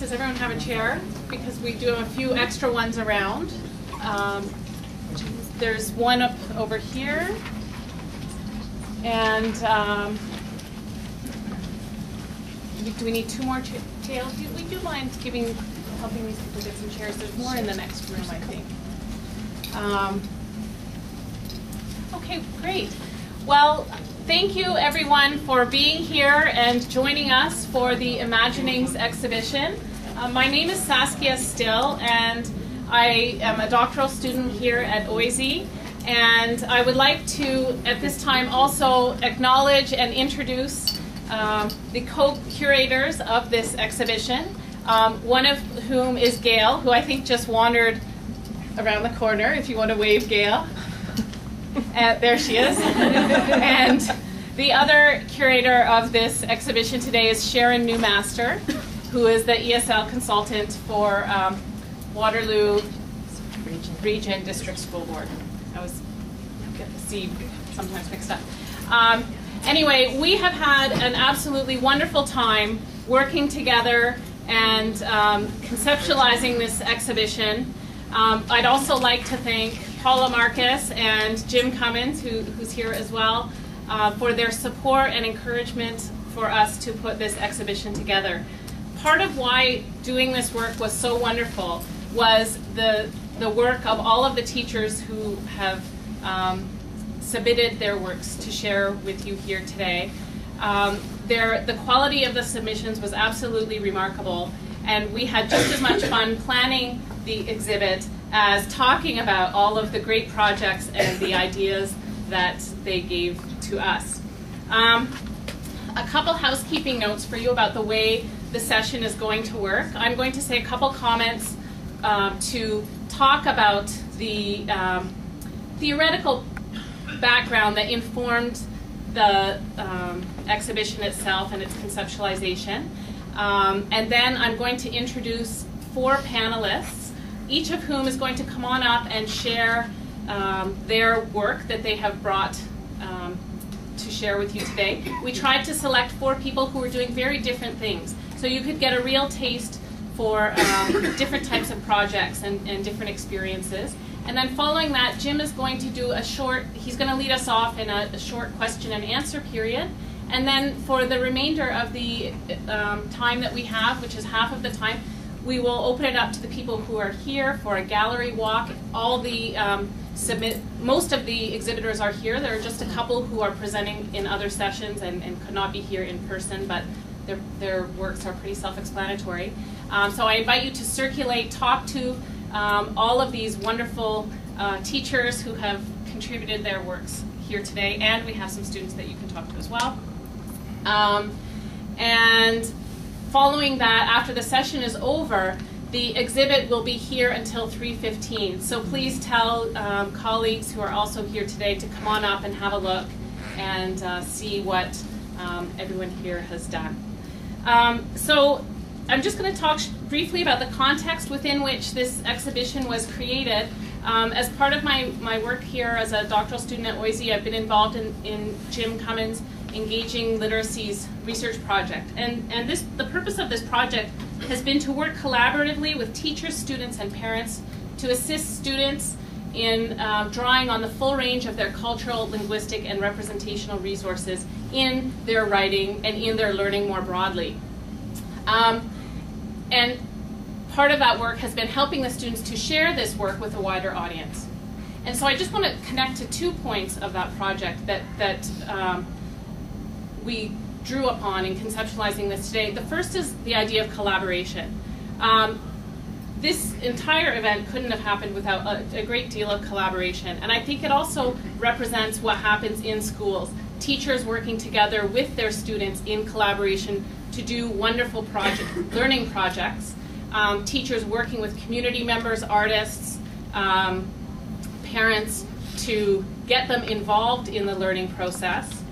does everyone have a chair? Because we do have a few extra ones around. Um, there's one up over here. And um, do we need two more chairs? We do mind giving, helping these people get some chairs? There's more in the next room, I think. Um, okay, great. Well, thank you everyone for being here and joining us for the Imaginings exhibition. Uh, my name is Saskia Stille and I am a doctoral student here at OISE and I would like to at this time also acknowledge and introduce um, the co-curators of this exhibition, um, one of whom is Gail, who I think just wandered around the corner, if you want to wave Gail. Uh, there she is. and the other curator of this exhibition today is Sharon Newmaster, who is the ESL consultant for um, Waterloo Region. Region District School Board. I was get the C sometimes mixed up. Um, anyway, we have had an absolutely wonderful time working together and um, conceptualizing this exhibition. Um, I'd also like to thank Paula Marcus and Jim Cummins, who, who's here as well, uh, for their support and encouragement for us to put this exhibition together. Part of why doing this work was so wonderful was the, the work of all of the teachers who have um, submitted their works to share with you here today. Um, their, the quality of the submissions was absolutely remarkable, and we had just as much fun planning the exhibit as talking about all of the great projects and the ideas that they gave to us. Um, a couple housekeeping notes for you about the way the session is going to work. I'm going to say a couple comments um, to talk about the um, theoretical background that informed the um, exhibition itself and its conceptualization. Um, and then I'm going to introduce four panelists each of whom is going to come on up and share um, their work that they have brought um, to share with you today. We tried to select four people who were doing very different things, so you could get a real taste for um, different types of projects and, and different experiences. And then following that, Jim is going to do a short, he's going to lead us off in a, a short question and answer period. And then for the remainder of the um, time that we have, which is half of the time, we will open it up to the people who are here for a gallery walk. All the um, submit, most of the exhibitors are here. There are just a couple who are presenting in other sessions and, and could not be here in person, but their, their works are pretty self-explanatory. Um, so I invite you to circulate, talk to um, all of these wonderful uh, teachers who have contributed their works here today, and we have some students that you can talk to as well. Um, and Following that, after the session is over, the exhibit will be here until 3.15. So please tell um, colleagues who are also here today to come on up and have a look and uh, see what um, everyone here has done. Um, so I'm just going to talk briefly about the context within which this exhibition was created. Um, as part of my, my work here as a doctoral student at OISE, I've been involved in, in Jim Cummins' Engaging Literacies research project. And, and this, the purpose of this project has been to work collaboratively with teachers, students, and parents to assist students in uh, drawing on the full range of their cultural, linguistic, and representational resources in their writing and in their learning more broadly. Um, and part of that work has been helping the students to share this work with a wider audience. And so I just want to connect to two points of that project that, that um, we drew upon in conceptualizing this today. The first is the idea of collaboration. Um, this entire event couldn't have happened without a, a, great deal of collaboration. And I think it also represents what happens in schools. Teachers working together with their students in collaboration to do wonderful project, learning projects. Um, teachers working with community members, artists, um, parents to get them involved in the learning process.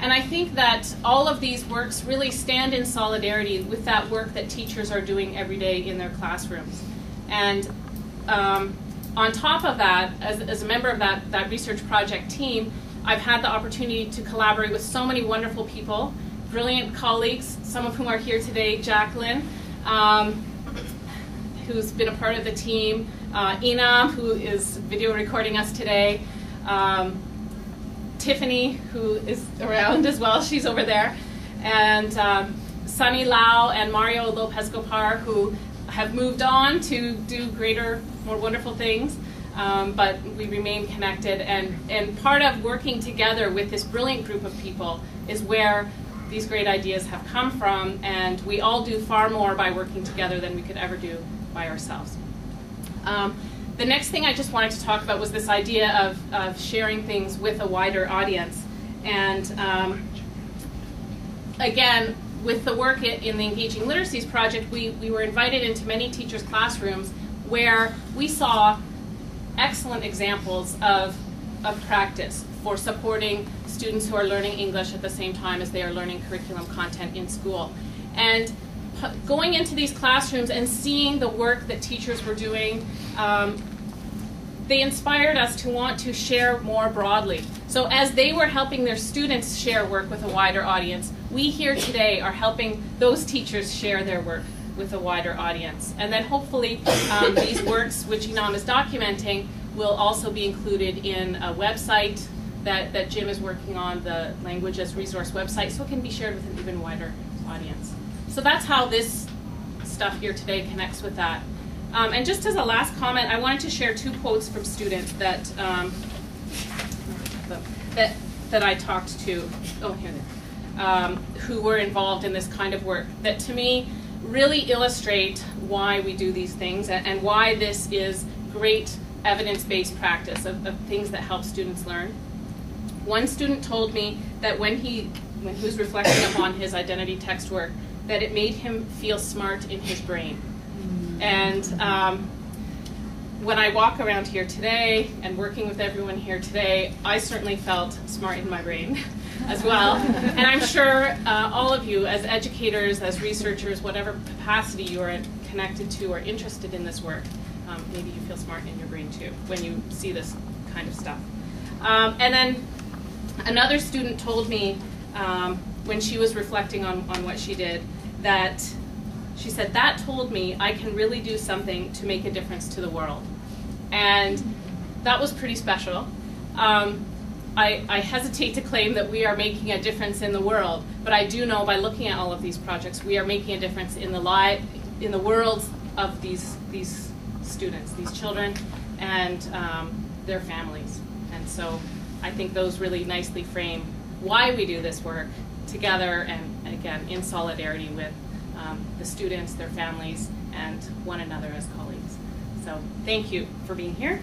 And I think that all of these works really stand in solidarity with that work that teachers are doing every day in their classrooms. And um, on top of that, as, as a member of that, that research project team, I've had the opportunity to collaborate with so many wonderful people, brilliant colleagues, some of whom are here today, Jacqueline, um, who's been a part of the team, uh, Ina, who is video recording us today, um, Tiffany, who is around as well, she's over there, and um, Sunny Lau and Mario Lopez Gopar, who have moved on to do greater, more wonderful things. Um, but we remain connected, and, and part of working together with this brilliant group of people is where these great ideas have come from, and we all do far more by working together than we could ever do by ourselves. Um, the next thing I just wanted to talk about was this idea of, of sharing things with a wider audience. And um, again, with the work in the Engaging Literacies Project, we, we were invited into many teachers' classrooms where we saw excellent examples of, of practice for supporting students who are learning English at the same time as they are learning curriculum content in school. And going into these classrooms and seeing the work that teachers were doing, um, they inspired us to want to share more broadly. So as they were helping their students share work with a wider audience, we here today are helping those teachers share their work with a wider audience. And then hopefully um, these works which Enam is documenting will also be included in a website that, that Jim is working on, the Language as Resource website, so it can be shared with an even wider audience. So that's how this stuff here today connects with that. Um, and just as a last comment, I wanted to share two quotes from students that um, that that I talked to. Oh, here they um, who were involved in this kind of work. That to me really illustrate why we do these things and, and why this is great evidence-based practice of, of things that help students learn. One student told me that when he when he was reflecting upon his identity text work, that it made him feel smart in his brain. And um, when I walk around here today and working with everyone here today, I certainly felt smart in my brain as well. and I'm sure uh, all of you, as educators, as researchers, whatever capacity you are connected to or interested in this work, um, maybe you feel smart in your brain too when you see this kind of stuff. Um, and then another student told me um, when she was reflecting on, on what she did that she said, that told me I can really do something to make a difference to the world. And that was pretty special. Um, I, I, hesitate to claim that we are making a difference in the world, but I do know by looking at all of these projects, we are making a difference in the life, in the worlds of these these students, these children, and um, their families. And so, I think those really nicely frame why we do this work together, and, and again in solidarity with um, the students, their families, and one another as colleagues. So thank you for being here.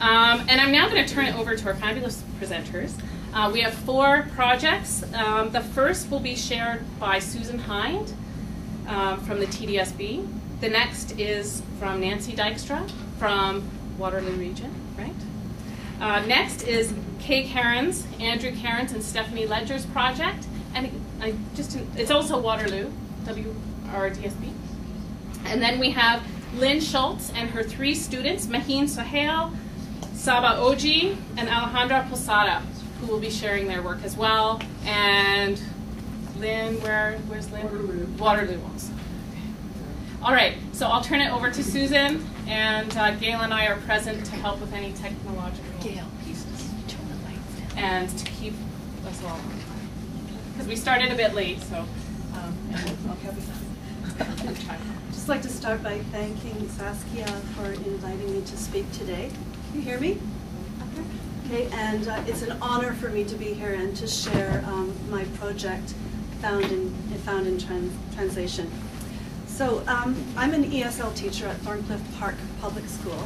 Um, and I'm now going to turn it over to our fabulous presenters. Uh, we have four projects. Um, the first will be shared by Susan Hind um, from the TDSB. The next is from Nancy Dykstra from Waterloo Region, right? Uh, next is Kay Cairns, Andrew Cairns, and Stephanie Ledger's project and I just it's also Waterloo, WRDSB. And then we have Lynn Schultz and her three students, Maheen Sohail, Saba Oji, and Alejandra Posada, who will be sharing their work as well. And Lynn, where where's Lynn? Waterloo. Waterloo also. All right, so I'll turn it over to Susan, and uh, Gail and I are present to help with any technological Gail. pieces. And to keep us all because we started a bit late, so um, I'll just like to start by thanking Saskia for inviting me to speak today. Can you hear me? Okay, and uh, it's an honor for me to be here and to share um, my project found in found in trans translation. So um, I'm an ESL teacher at Thorncliffe Park Public School,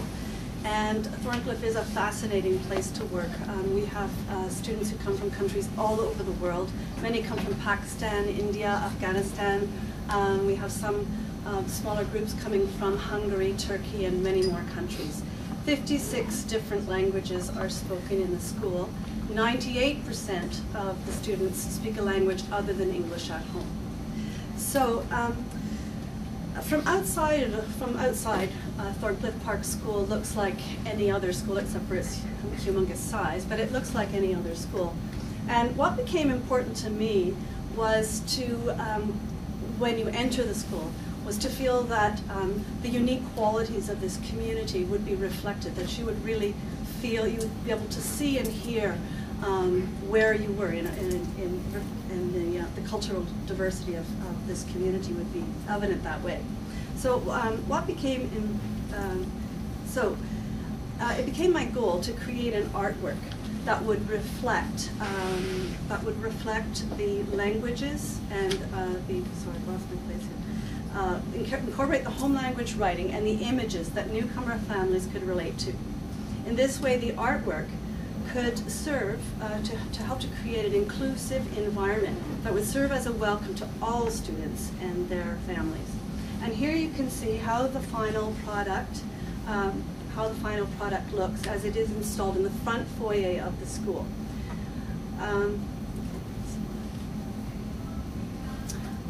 and Thorncliffe is a fascinating place to work. Um, we have uh, students who come from countries all over the world. Many come from Pakistan, India, Afghanistan. Um, we have some uh, smaller groups coming from Hungary, Turkey, and many more countries. 56 different languages are spoken in the school. 98% of the students speak a language other than English at home. So um, from outside, from outside, uh, Thorncliffe Park School looks like any other school except for its humongous size, but it looks like any other school. And what became important to me was to, um, when you enter the school, was to feel that um, the unique qualities of this community would be reflected, that you would really feel, you would be able to see and hear um, where you were in, in, in, in the, uh, the cultural diversity of, of, this community would be evident that way. So um, what became, in, um, so uh, it became my goal to create an artwork that would reflect um, that would reflect the languages and uh, the sorry, I lost my place here. Uh, incorporate the home language writing and the images that newcomer families could relate to. In this way, the artwork could serve uh, to, to help to create an inclusive environment that would serve as a welcome to all students and their families. And here you can see how the final product um, how the final product looks as it is installed in the front foyer of the school. Um,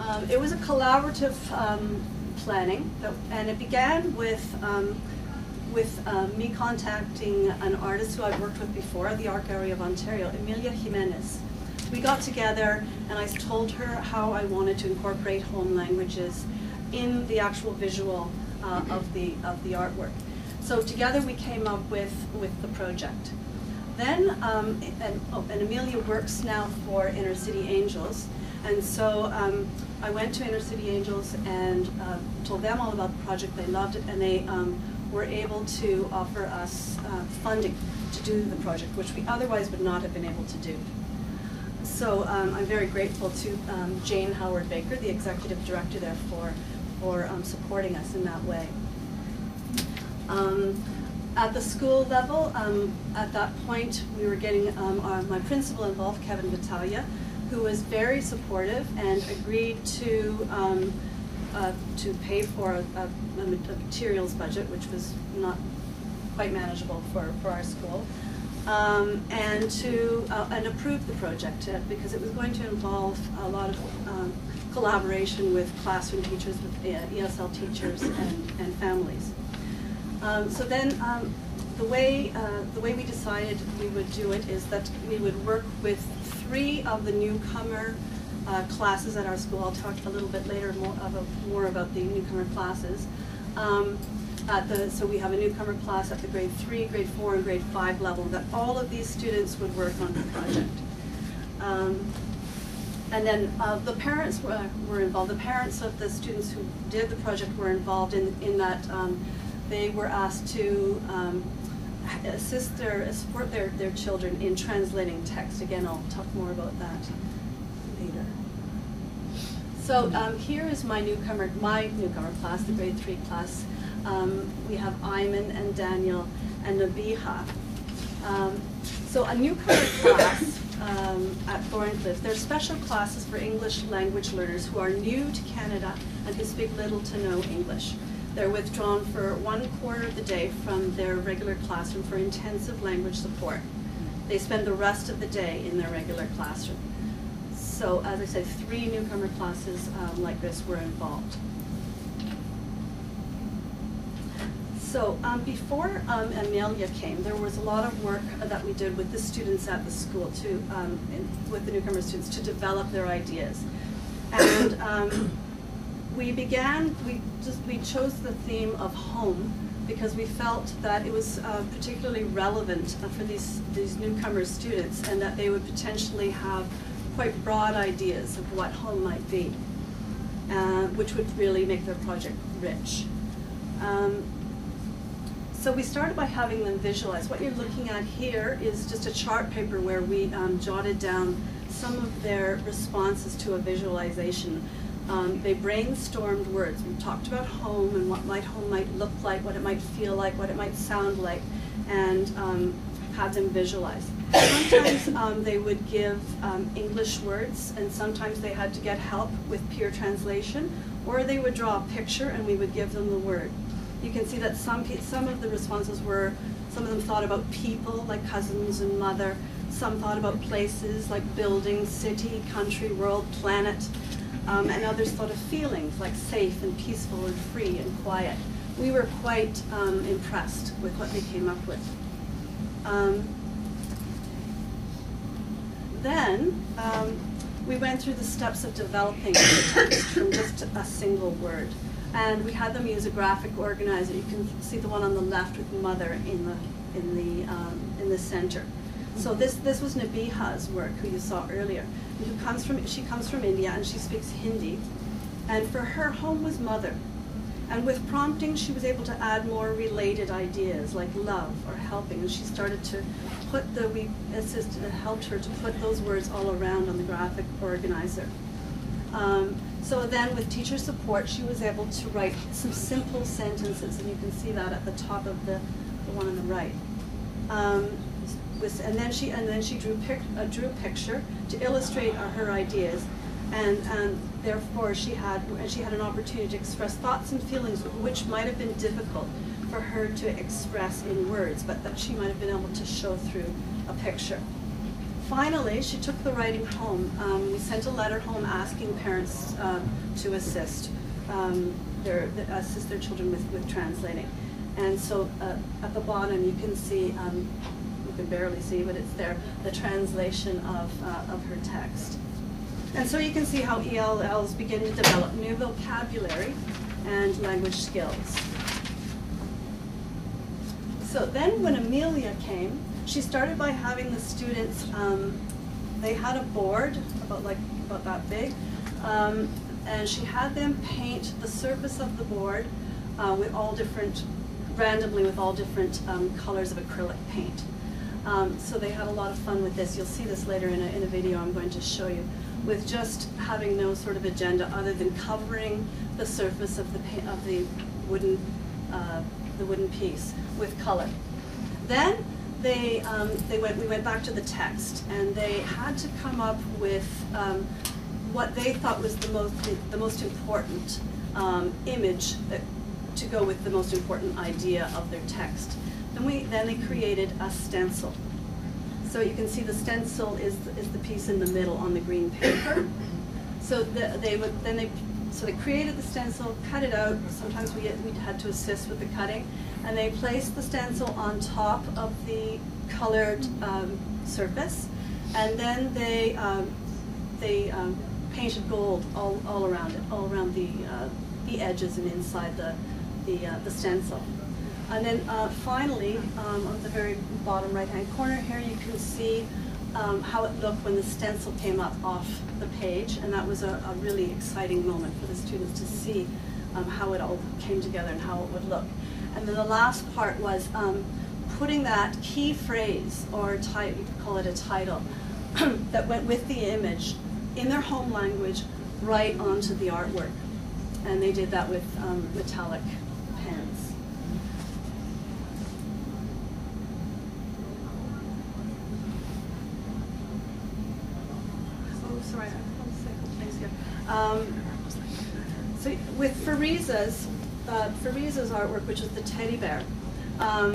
um, it was a collaborative um, planning, that, and it began with um, with um, me contacting an artist who I've worked with before the Art Gallery of Ontario, Emilia Jimenez. We got together and I told her how I wanted to incorporate home languages in the actual visual uh, of the of the artwork. So together we came up with, with the project. Then, um, and, oh, and Emilia works now for Inner City Angels, and so um, I went to Inner City Angels and uh, told them all about the project. They loved it, and they um, were able to offer us uh, funding to do the project, which we otherwise would not have been able to do. So um, I'm very grateful to um, Jane Howard Baker, the executive director there, for, for um, supporting us in that way. Um, at the school level, at that point, we were getting our, my principal involved, Kevin Battaglia, who was very supportive and agreed to um, uh, to pay for a, a, a, materials budget, which was not quite manageable for, for our school, um, and to uh, and approve the project uh, because it was going to involve a lot of um, collaboration with classroom teachers, with uh, ESL teachers, and, and families. Um, so then um, the way uh, the way we decided we would do it is that we would work with three of the newcomer uh, classes at our school. I'll talk a little bit later more, about, more about the newcomer classes. Um, the, so we have a newcomer class at the grade three, grade four, and grade five level that all of these students would work on the project. Um, and then uh, the parents were, were involved. The parents of the students who did the project were involved in, in that um, they were asked to um, assist their, support their, their children in translating text. Again, I'll talk more about that later. So um, here is my newcomer, my newcomer class, the grade three class. Um, we have Iman and Daniel and Nabiha. Um, so a newcomer class um, at Thorncliffe, they're special classes for English language learners who are new to Canada and who speak little to no English. They're withdrawn for one quarter of the day from their regular classroom for intensive language support. They spend the rest of the day in their regular classroom. So as I said, three newcomer classes um, like this were involved. So um, before um, Emilia came, there was a lot of work that we did with the students at the school, to, um, in, with the newcomer students, to develop their ideas. And um, we began, we just we chose the theme of home because we felt that it was uh, particularly relevant for these, these newcomer students and that they would potentially have quite broad ideas of what home might be, uh, which would really make their project rich. Um, so we started by having them visualize. What you're looking at here is just a chart paper where we um, jotted down some of their responses to a visualization um, they brainstormed words. We talked about home and what might home might look like, what it might feel like, what it might sound like, and um, had them visualize. Sometimes um, they would give um, English words, and sometimes they had to get help with peer translation, or they would draw a picture and we would give them the word. You can see that some, some of the responses were, some of them thought about people, like cousins and mother. Some thought about places, like building, city, country, world, planet um, and others thought of feelings like safe and peaceful and free and quiet. We were quite um, impressed with what they came up with. Um, then um, we went through the steps of developing the text from just a single word. And we had them use a graphic organizer. You can see the one on the left with mother in the in the um, in the center. So this this was Nabiha's work, who you saw earlier, who comes from she comes from India and she speaks Hindi, and for her home was mother. And with prompting, she was able to add more related ideas like love or helping. And she started to put the, we assisted, helped her to put those words all around on the graphic organizer. Um, so then with teacher support, she was able to write some simple sentences, and you can see that at the top of the, the one on the right. Um, with, and then she and then she drew pic, uh, drew a picture to illustrate her ideas, and and therefore she had and she had an opportunity to express thoughts and feelings which might have been difficult for her to express in words, but that she might have been able to show through a picture. Finally, she took the writing home. Um, we sent a letter home asking parents uh, to assist um, their assist their children with, with translating. And so uh, at the bottom you can see, um, can barely see, but it's there, the translation of, uh, of her text. And so you can see how ELLs begin to develop new vocabulary and language skills. So then when Emilia came, she started by having the students, um, they had a board about like about that big, um, and she had them paint the surface of the board uh, with all different, randomly with all different um, colors of acrylic paint. Um, so they had a lot of fun with this. You'll see this later in a, in a video I'm going to show you with just having no sort of agenda other than covering the surface of the of the wooden uh, the wooden piece with color. Then they um, they went we went back to the text and they had to come up with um, what they thought was the most the most important um, image that, to go with the most important idea of their text. Then we then they created a stencil. So you can see the stencil is, is the piece in the middle on the green paper. So the, they would, then they, so they created the stencil, cut it out. Sometimes we, we had to assist with the cutting. And they placed the stencil on top of the colored um, surface. And then they, um, they um, painted gold all, all around it, all around the, uh, the edges and inside the, the, uh, the stencil. And then uh, finally, um, on the very bottom right-hand corner here, you can see um, how it looked when the stencil came up off the page, and that was a, a really exciting moment for the students to see um, how it all came together and how it would look. And then the last part was um, putting that key phrase, or type, you could call it a title, that went with the image in their home language right onto the artwork. And they did that with um, metallic sorry, I to say a couple things here. Um, so with Fariza's, uh, Fariza's artwork, which is the teddy bear, um,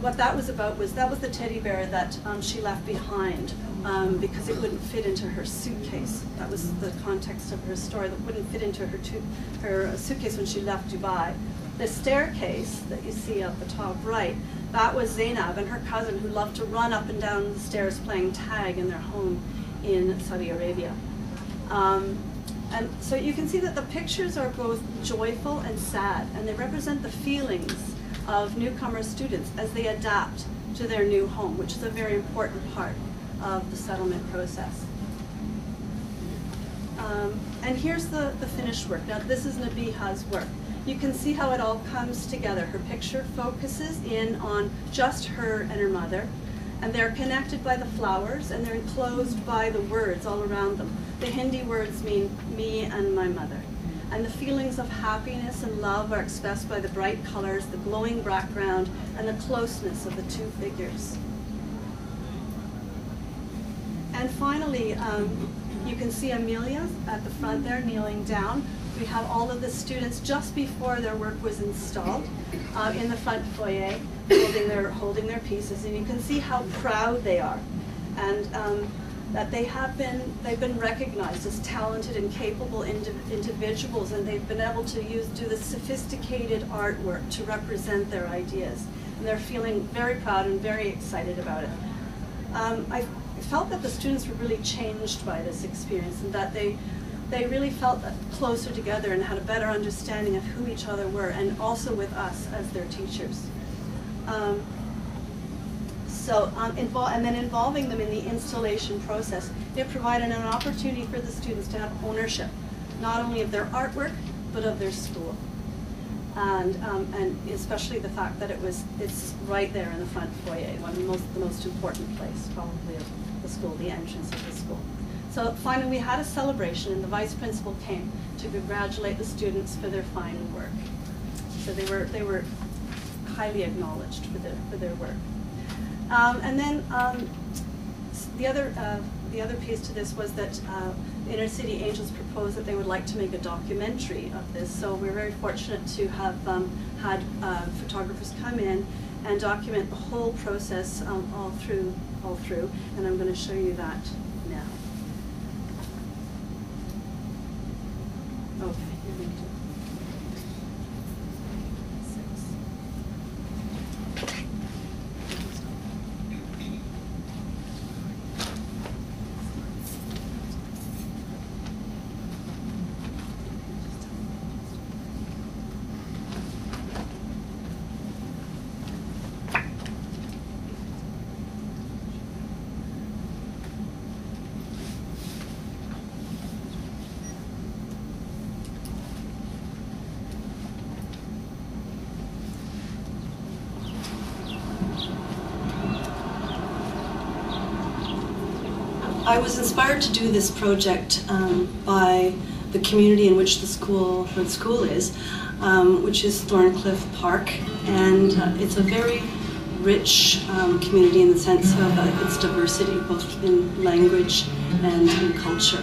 what that was about was that was the teddy bear that um, she left behind um, because it wouldn't fit into her suitcase. That was the context of her story. That wouldn't fit into her, her suitcase when she left Dubai. The staircase that you see at the top right, that was Zainab and her cousin who loved to run up and down the stairs playing tag in their home in Saudi Arabia. Um, and so you can see that the pictures are both joyful and sad, and they represent the feelings of newcomer students as they adapt to their new home, which is a very important part of the settlement process. Um, and here's the, the finished work. Now this is Nabiha's work. You can see how it all comes together. Her picture focuses in on just her and her mother, and they're connected by the flowers and they're enclosed by the words all around them. The Hindi words mean me and my mother. And the feelings of happiness and love are expressed by the bright colors, the glowing background, and the closeness of the two figures. And finally, um, you can see Emilia at the front there kneeling down. We have all of the students just before their work was installed uh, in the front foyer holding their, holding their pieces. And you can see how proud they are. And um, that they have been, they've been recognized as talented and capable indiv individuals and they've been able to use, do this sophisticated artwork to represent their ideas. And they're feeling very proud and very excited about it. Um, I felt that the students were really changed by this experience and that they they really felt closer together and had a better understanding of who each other were and also with us as their teachers. Um, so, um, and then involving them in the installation process, it provided an opportunity for the students to have ownership, not only of their artwork, but of their school. And, um, and especially the fact that it was, it's right there in the front foyer, one of the most, the most important place probably of the school, the entrance of the school. So finally we had a celebration and the vice principal came to congratulate the students for their fine work. So they were, they were highly acknowledged for their, for their work. Um, and then um, the other uh, the other piece to this was that uh, Inner City Angels proposed that they would like to make a documentary of this. So we're very fortunate to have um, had uh, photographers come in and document the whole process um, all through all through. And I'm going to show you that now. Okay, you're going to. I was inspired to do this project um, by the community in which the school, where the school is, um, which is Thorncliffe Park, and uh, it's a very rich um, community in the sense of uh, its diversity, both in language and in culture.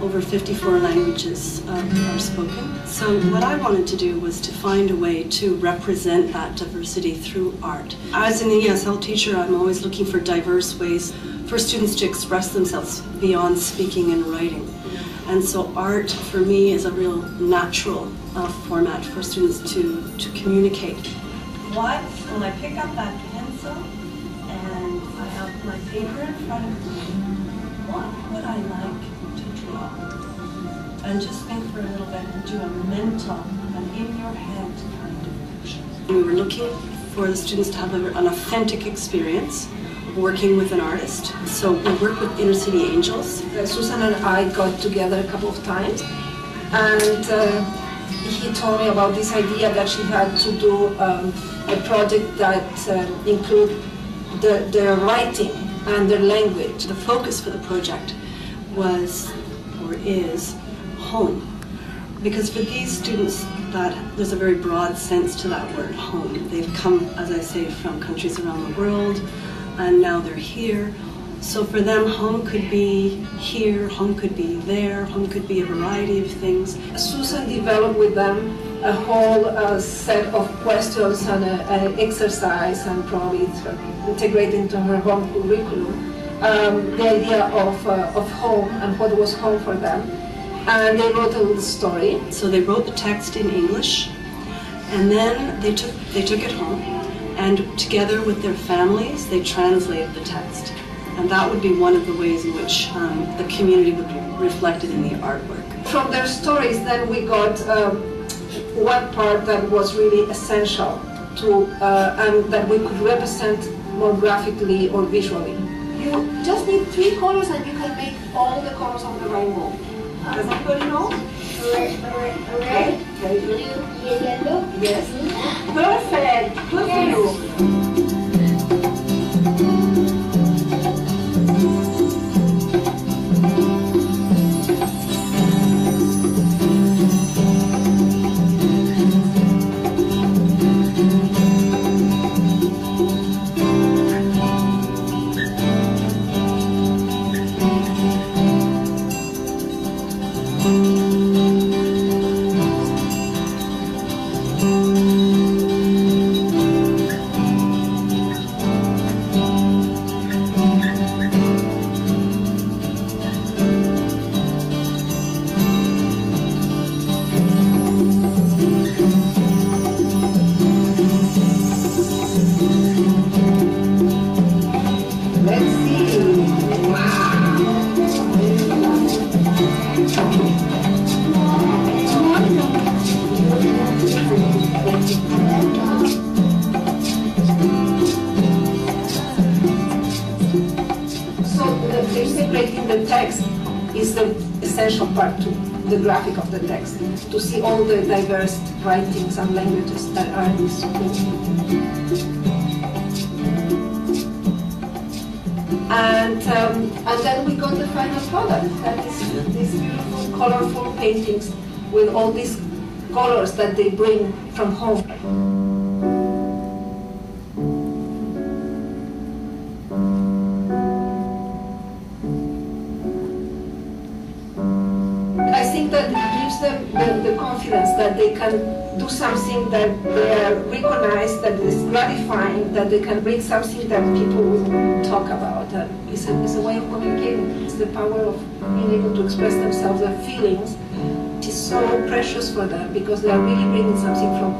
Over 54 languages uh, are spoken. So what I wanted to do was to find a way to represent that diversity through art. As an ESL teacher, I'm always looking for diverse ways for students to express themselves beyond speaking and writing. And so art for me is a real natural uh, format for students to, to communicate. What, when I pick up that pencil and I have my paper in front of me, what would I like to draw? And just think for a little bit and do a mental and in your head kind of picture. We were looking for the students to have an authentic experience working with an artist. So we work with Inner City Angels. Uh, Susan and I got together a couple of times and uh, he told me about this idea that she had to do um, a project that uh, include the, their writing and their language. The focus for the project was or is home. Because for these students, that there's a very broad sense to that word home. They've come, as I say, from countries around the world, and now they're here. So for them, home could be here, home could be there, home could be a variety of things. Susan developed with them a whole uh, set of questions and uh, exercise and probably integrate into her home curriculum um, the idea of, uh, of home and what was home for them. And they wrote a little story. So they wrote the text in English and then they took, they took it home and together with their families, they translated the text. And that would be one of the ways in which um, the community would be reflected in the artwork. From their stories, then we got um, one part that was really essential to, uh, and that we could represent more graphically or visually. You just need three colors and you can make all the colors of the rainbow. Does anybody know? Red, blue, yellow. Yes. Perfect. Good for you. And, um, and then we got the final product, that is these beautiful, colorful paintings with all these colors that they bring from home. Do something that they are recognized, that is gratifying, that they can bring something that people will talk about. And it's, a, it's a way of communicating. It's the power of being able to express themselves, their feelings. It is so precious for them because they are really bringing something from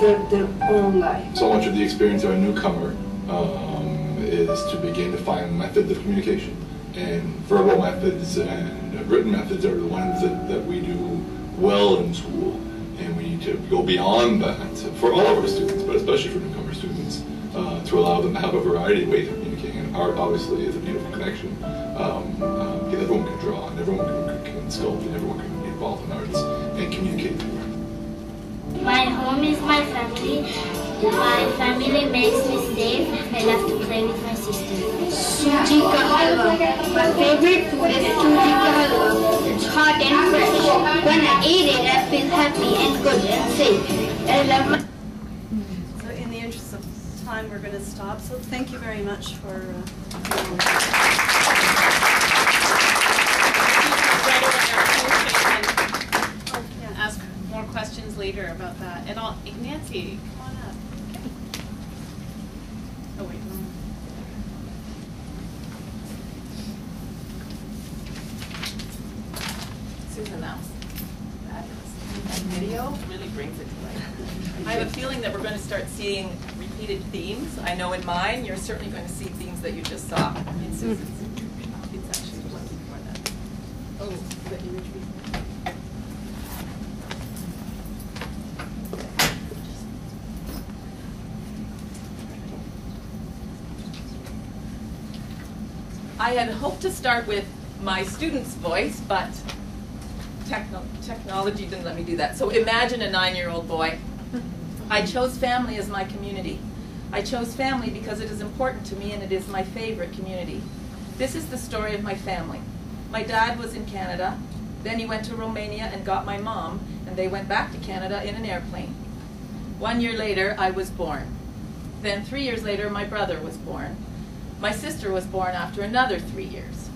their, their own life. So much of the experience of a newcomer um, is to begin to find methods of communication. And verbal methods and written methods are the ones that, that we do well in school. To go beyond that for all of our students, but especially for newcomer students, uh, to allow them to have a variety of ways of communicating. And art obviously is a beautiful connection. Um, uh, everyone can draw and everyone can, can sculpt and everyone can be involved in arts and communicate through. My home is my family. My family makes me safe. I love to play with my sister. Suji ka halwa. My favorite food is suji ka halwa. It's hot and fresh. When I eat it, I feel happy and good and safe. I love my So in the interest of time, we're going to stop. So thank you very much for. Uh, Right away, our coach can oh, yeah. ask more questions later about that. And I'll, Nancy, come on up. Oh, wait. no. Susan, that was fabulous. That video really brings it to life. I have a feeling that we're going to start seeing repeated themes. I know in mine, you're certainly going to see themes that you just saw in Susan's. Mm. It's actually the one before that. Oh, the before? I had hoped to start with my student's voice, but techno- technology didn't let me do that. So imagine a nine-year-old boy. I chose family as my community. I chose family because it is important to me and it is my favorite community. This is the story of my family. My dad was in Canada, then he went to Romania and got my mom, and they went back to Canada in an airplane. One year later, I was born. Then three years later, my brother was born. My sister was born after another three years.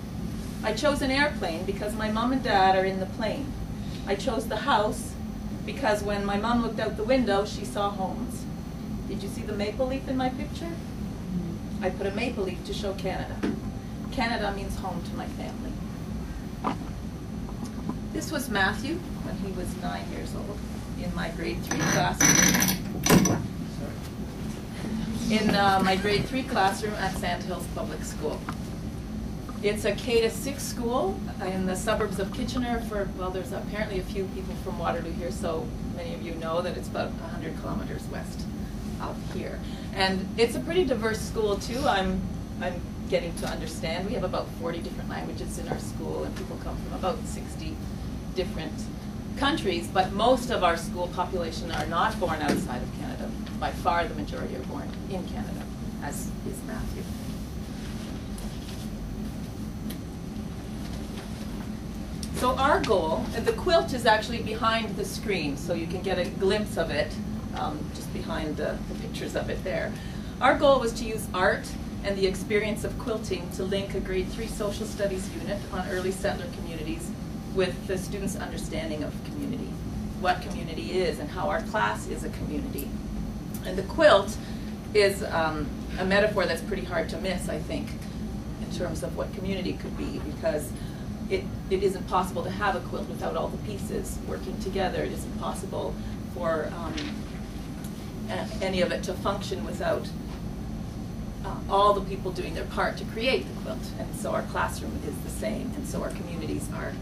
I chose an airplane because my mom and dad are in the plane. I chose the house because when my mom looked out the window, she saw homes. Did you see the maple leaf in my picture? I put a maple leaf to show Canada. Canada means home to my family. This was Matthew when he was nine years old in my grade three classroom. In uh, my grade three classroom at Sand Hills Public School. It's a K to six school in the suburbs of Kitchener for, well, there's apparently a few people from Waterloo here, so many of you know that it's about 100 kilometers west of here. And it's a pretty diverse school too. I'm, I'm getting to understand. We have about 40 different languages in our school and people come from about 60 different countries, but most of our school population are not born outside of. By far the majority are born in Canada, as is Matthew. So our goal, and the quilt is actually behind the screen, so you can get a glimpse of it, um, just behind the, the pictures of it there. Our goal was to use art and the experience of quilting to link a grade three social studies unit on early settler communities with the students' understanding of community, what community is and how our class is a community. And the quilt is um, a metaphor that's pretty hard to miss, I think, in terms of what community could be, because it, it isn't possible to have a quilt without all the pieces working together. It isn't possible for um, any of it to function without uh, all the people doing their part to create the quilt. And so our classroom is the same, and so our communities are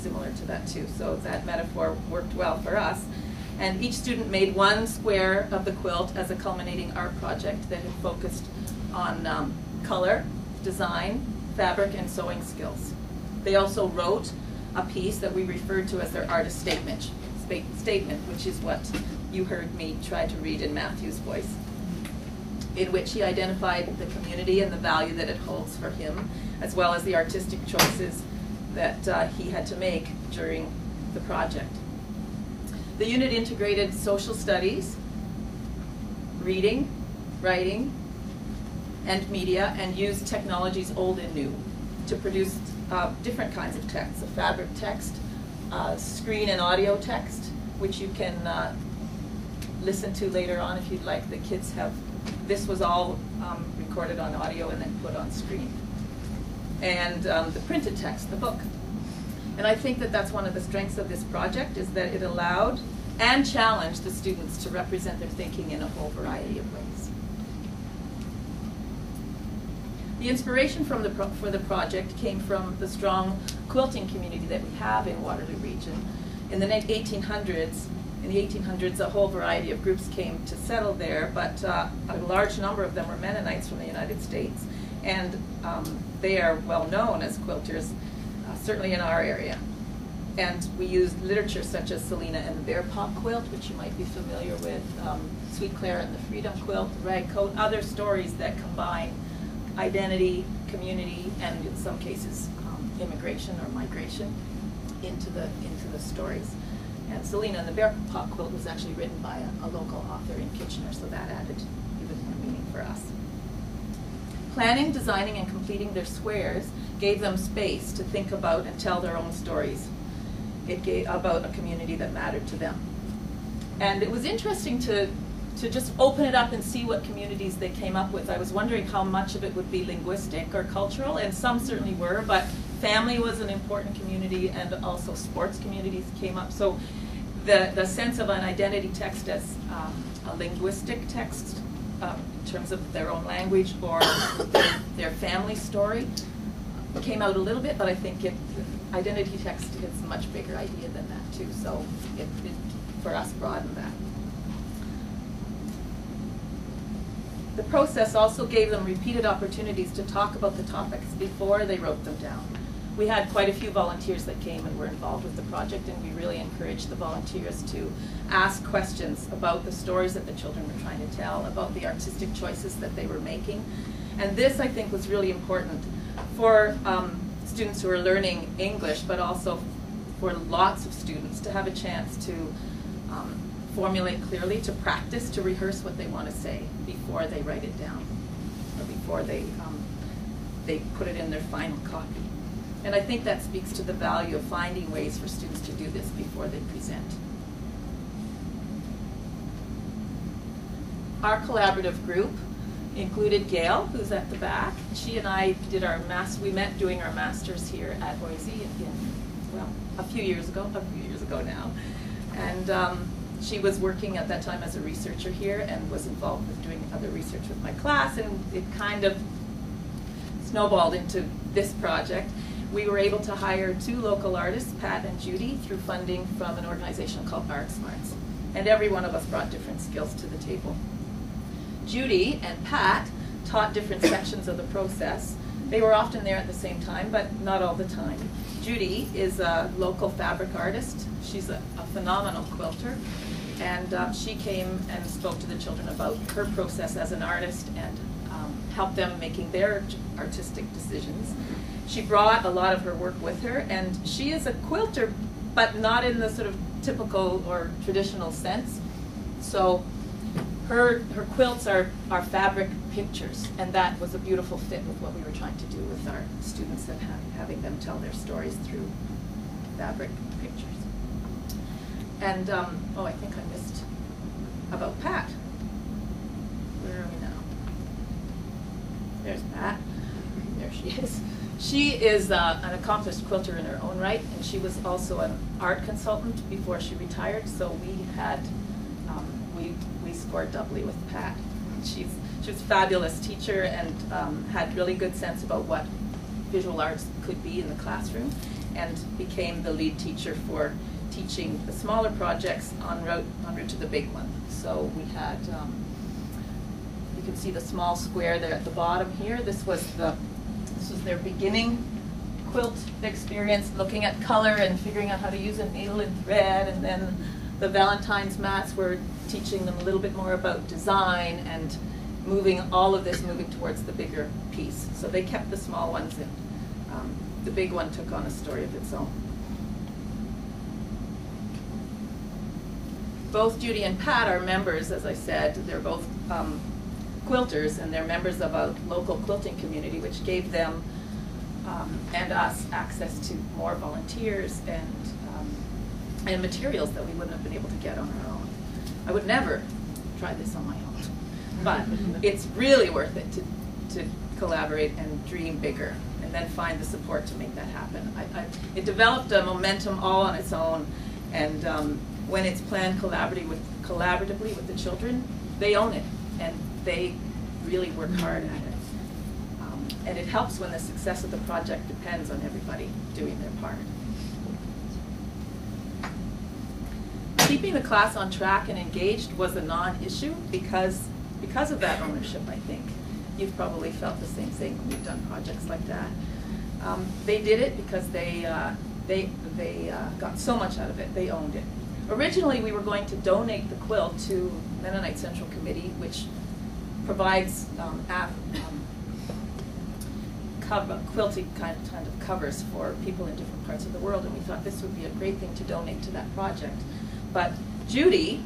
similar to that too. So that metaphor worked well for us. And each student made one square of the quilt as a culminating art project that had focused on um, color, design, fabric, and sewing skills. They also wrote a piece that we referred to as their artist statement, statement, which is what you heard me try to read in Matthew's voice, in which he identified the community and the value that it holds for him, as well as the artistic choices that uh, he had to make during the project. The unit integrated social studies, reading, writing, and media, and used technologies old and new to produce uh, different kinds of texts, a fabric text, uh, screen and audio text, which you can uh, listen to later on if you'd like. The kids have, this was all um, recorded on audio and then put on screen. And um, the printed text, the book. And I think that that's one of the strengths of this project is that it allowed and challenge the students to represent their thinking in a whole variety of ways. The inspiration from the for the project came from the strong quilting community that we have in Waterloo Region. In the 1800s, in the 1800s, a whole variety of groups came to settle there, but uh, a large number of them were Mennonites from the United States, and um, they are well known as quilters, uh, certainly in our area. And we used literature such as Selina and the Bear Paw quilt, which you might be familiar with, um, Sweet Clara and the Freedom quilt, Rag Coat, other stories that combine identity, community, and in some cases, um, immigration or migration into the, into the stories. And Selina and the Bear Paw quilt was actually written by a, a local author in Kitchener, so that added even more meaning for us. Planning, designing, and completing their squares gave them space to think about and tell their own stories. It gave about a community that mattered to them. And it was interesting to, to just open it up and see what communities they came up with. I was wondering how much of it would be linguistic or cultural, and some certainly were, but family was an important community and also sports communities came up. So the, the sense of an identity text as um, a linguistic text um, in terms of their own language or their, their family story came out a little bit, but I think it, identity text is a much bigger idea than that too. So it, it for us broadened that. The process also gave them repeated opportunities to talk about the topics before they wrote them down. We had quite a few volunteers that came and were involved with the project, and we really encouraged the volunteers to ask questions about the stories that the children were trying to tell, about the artistic choices that they were making. And this, I think, was really important for um, students who are learning English, but also for lots of students to have a chance to um, formulate clearly, to practice, to rehearse what they want to say before they write it down, or before they, um, they put it in their final copy. And I think that speaks to the value of finding ways for students to do this before they present. Our collaborative group included Gail, who's at the back. She and I did our mass. We met doing our masters here at OISE, in, well, a few years ago, a few years ago now, and um, she was working at that time as a researcher here and was involved with doing other research with my class, and it kind of snowballed into this project. We were able to hire two local artists, Pat and Judy, through funding from an organization called ArtsSmarts. And every one of us brought different skills to the table. Judy and Pat taught different sections of the process. They were often there at the same time, but not all the time. Judy is a local fabric artist. She's a, a phenomenal quilter. And um, she came and spoke to the children about her process as an artist and um, helped them making their artistic decisions. She brought a lot of her work with her, and she is a quilter, but not in the sort of typical or traditional sense. So her her quilts are, are fabric pictures, and that was a beautiful fit with what we were trying to do with our students and ha having them tell their stories through fabric pictures. And um, oh, I think I missed about Pat. Where are we now? There's Pat. There she is. She is uh, an accomplished quilter in her own right, and she was also an art consultant before she retired. So we had um, we we scored doubly with Pat. She's she was a fabulous teacher and um, had really good sense about what visual arts could be in the classroom, and became the lead teacher for teaching the smaller projects en route en route to the big one. So we had. Um, you can see the small square there at the bottom here. This was the this was their beginning quilt experience, looking at color and figuring out how to use a needle and thread, and then the Valentine's mats were teaching them a little bit more about design and moving all of this moving towards the bigger piece. So they kept the small ones and um, the big one took on a story of its own. Both Judy and Pat are members, as I said. They're both um, quilters and they're members of a local quilting community which gave them um, and us access to more volunteers and, um, and materials that we wouldn't have been able to get on our own. I would never try this on my own, but it's really worth it to, to collaborate and dream bigger and then find the support to make that happen. I, I, it developed a momentum all on its own and um, when it's planned collaboratively with, collaboratively with the children, they own it and they really work hard at it. Um, and it helps when the success of the project depends on everybody doing their part. Keeping the class on track and engaged was a non-issue because, because of that ownership, I think. You've probably felt the same thing when you've done projects like that. Um, they did it because they, uh, they, they uh, got so much out of it, they owned it. Originally, we were going to donate the quilt to Mennonite Central Committee, which provides um, um, cover, quilting kind of, kind of covers for people in different parts of the world, and we thought this would be a great thing to donate to that project. But Judy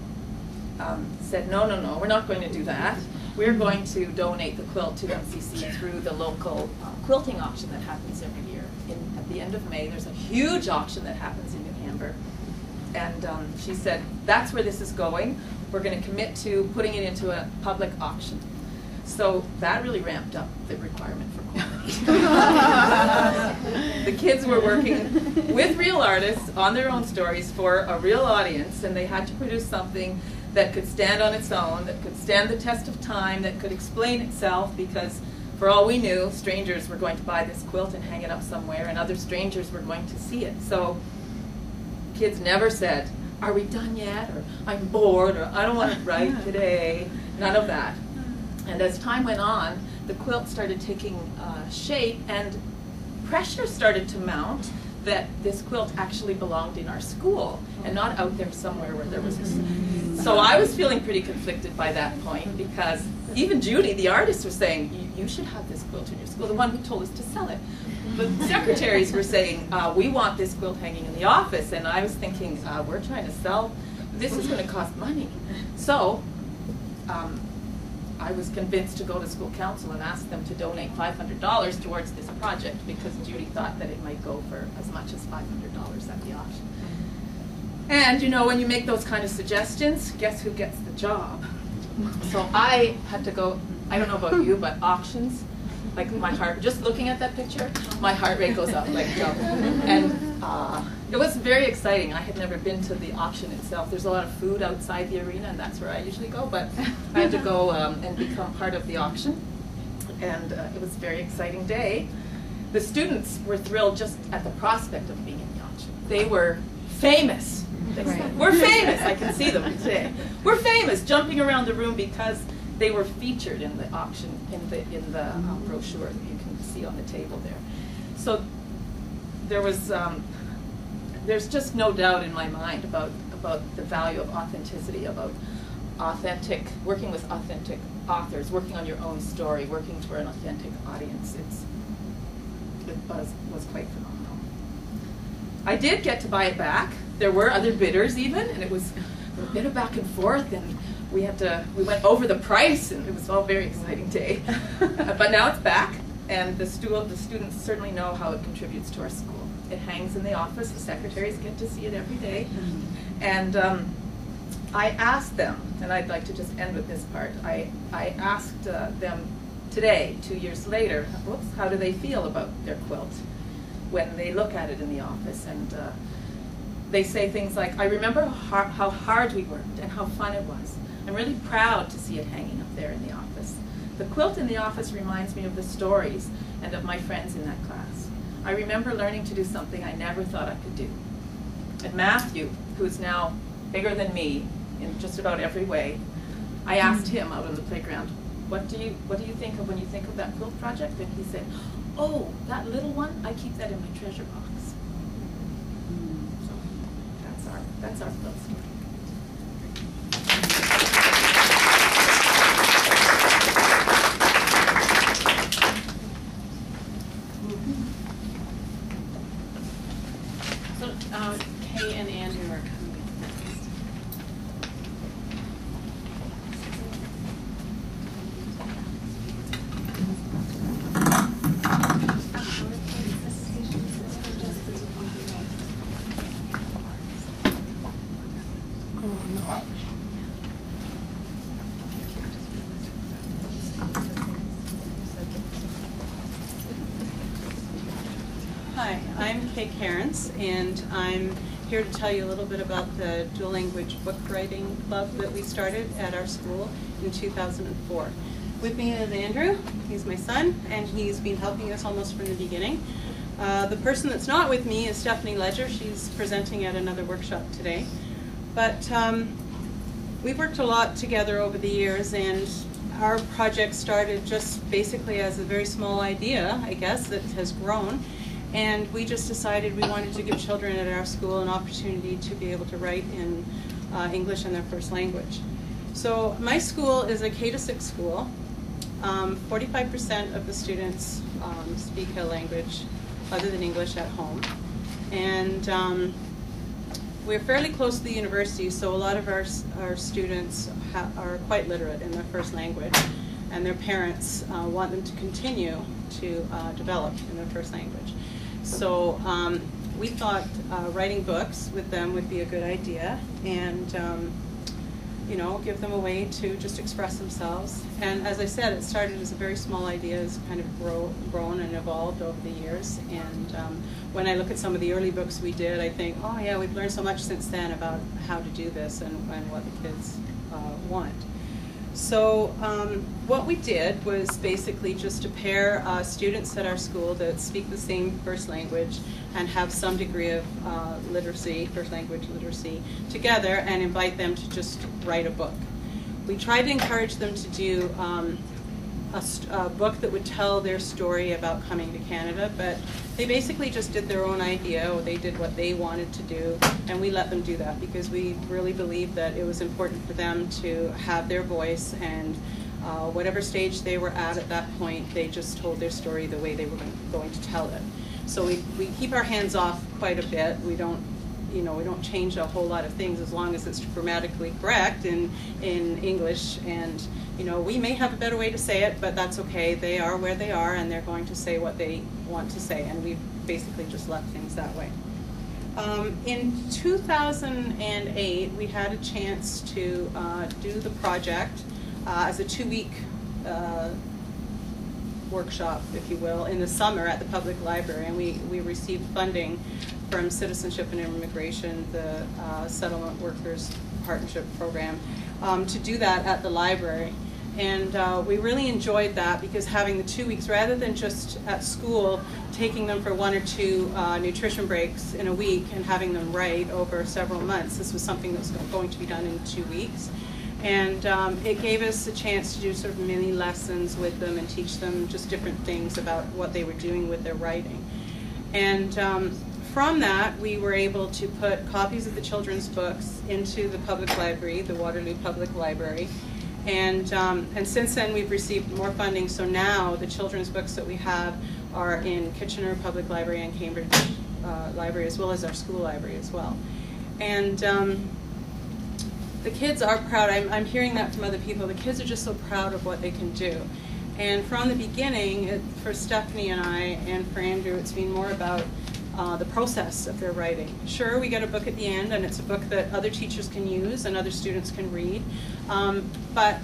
um, said, no, no, no, we're not going to do that. We're going to donate the quilt to MCC through the local uh, quilting auction that happens every year. In, at the end of May, there's a huge auction that happens in New Hamburg. And um, she said, that's where this is going. We're going to commit to putting it into a public auction. So that really ramped up the requirement for quality. the kids were working with real artists on their own stories for a real audience, and they had to produce something that could stand on its own, that could stand the test of time, that could explain itself, because for all we knew, strangers were going to buy this quilt and hang it up somewhere, and other strangers were going to see it. So kids never said, are we done yet? Or I'm bored, or I don't want to write today. None of that. And as time went on, the quilt started taking uh, shape and pressure started to mount that this quilt actually belonged in our school and not out there somewhere where there was a... So I was feeling pretty conflicted by that point because even Judy, the artist, was saying, you should have this quilt in your school, the one who told us to sell it. But secretaries were saying, uh, we want this quilt hanging in the office, and I was thinking, uh, we're trying to sell, this is going to cost money. So um, I was convinced to go to school council and ask them to donate $500 towards this project because Judy thought that it might go for as much as $500 at the auction. And you know, when you make those kind of suggestions, guess who gets the job? So I had to go, I don't know about you, but auctions, like my heart, just looking at that picture, my heart rate goes up like jump. And uh, it was very exciting. I had never been to the auction itself. There's a lot of food outside the arena, and that's where I usually go. But I had to go um, and become part of the auction, and uh, it was a very exciting day. The students were thrilled just at the prospect of being in the auction. They were famous. Said, We're famous. I can see them today. We're famous, jumping around the room because they were featured in the auction in the in the um, brochure that you can see on the table there. So there was um, there's just no doubt in my mind about about the value of authenticity, about authentic working with authentic authors, working on your own story, working for an authentic audience. It's it was was quite phenomenal. I did get to buy it back. There were other bidders even, and it was a bit of back and forth and we had to, we went over the price, and it was all very exciting day. but now it's back, and the, stu the students certainly know how it contributes to our school. It hangs in the office, the secretaries get to see it every day. And um, I asked them, and I'd like to just end with this part, I, I asked uh, them today, two years later, whoops, how do they feel about their quilt when they look at it in the office? And uh, they say things like, I remember how hard we worked and how fun it was. I'm really proud to see it hanging up there in the office. The quilt in the office reminds me of the stories and of my friends in that class. I remember learning to do something I never thought I could do. And Matthew, who's now bigger than me in just about every way, I asked him out on the playground, what do you what do you think of when you think of that quilt project? And he said, Oh, that little one, I keep that in my treasure box. So that's our that's our quilt story. So uh, Kay and Andrew are coming up next. Hi, Cairns, and I'm here to tell you a little bit about the dual language book writing club that we started at our school in 2004. With me is Andrew, he's my son, and he's been helping us almost from the beginning. Uh, the person that's not with me is Stephanie Ledger, she's presenting at another workshop today. But um, we've worked a lot together over the years, and our project started just basically as a very small idea, I guess, that has grown. And we just decided we wanted to give children at our school an opportunity to be able to write in uh, English in their first language. So my school is a K to six school. Um, 45% of the students um, speak a language other than English at home. And um, we're fairly close to the university, so a lot of our, our students are quite literate in their first language, and their parents uh, want them to continue to uh, develop in their first language. So um, we thought uh, writing books with them would be a good idea, and um, you know, give them a way to just express themselves. And as I said, it started as a very small idea, has kind of grow, grown and evolved over the years. And um, when I look at some of the early books we did, I think, oh yeah, we've learned so much since then about how to do this and, and what the kids uh, want. So um, what we did was basically just to pair uh, students at our school that speak the same first language and have some degree of uh, literacy, first language literacy, together and invite them to just write a book. We tried to encourage them to do um, a, a book that would tell their story about coming to Canada, but they basically just did their own idea, or they did what they wanted to do, and we let them do that because we really believed that it was important for them to have their voice and uh, whatever stage they were at at that point, they just told their story the way they were going- going to tell it. So we, we keep our hands off quite a bit. We don't, you know, we don't change a whole lot of things as long as it's grammatically correct in, in English. And, you know, we may have a better way to say it, but that's okay. They are where they are and they're going to say what they want to say. And we've basically just left things that way. Um, in 2008, we had a chance to uh, do the project uh, as a two-week uh, workshop, if you will, in the summer at the public library, and we, we received funding from Citizenship and Immigration, the uh, Settlement Workers Partnership Program, um, to do that at the library. And uh, we really enjoyed that because having the two weeks, rather than just at school, taking them for one or two uh, nutrition breaks in a week and having them write over several months, this was something that was going to be done in two weeks. And um, it gave us a chance to do sort of mini lessons with them and teach them just different things about what they were doing with their writing. And um, from that, we were able to put copies of the children's books into the public library, the Waterloo Public Library. And, um, and since then, we've received more funding. So now the children's books that we have are in Kitchener Public Library and Cambridge uh, Library, as well as our school library as well. And um, the kids are proud. I'm, I'm hearing that from other people. The kids are just so proud of what they can do. And from the beginning, it, for Stephanie and I, and for Andrew, it's been more about uh, the process of their writing. Sure, we get a book at the end, and it's a book that other teachers can use and other students can read. Um, but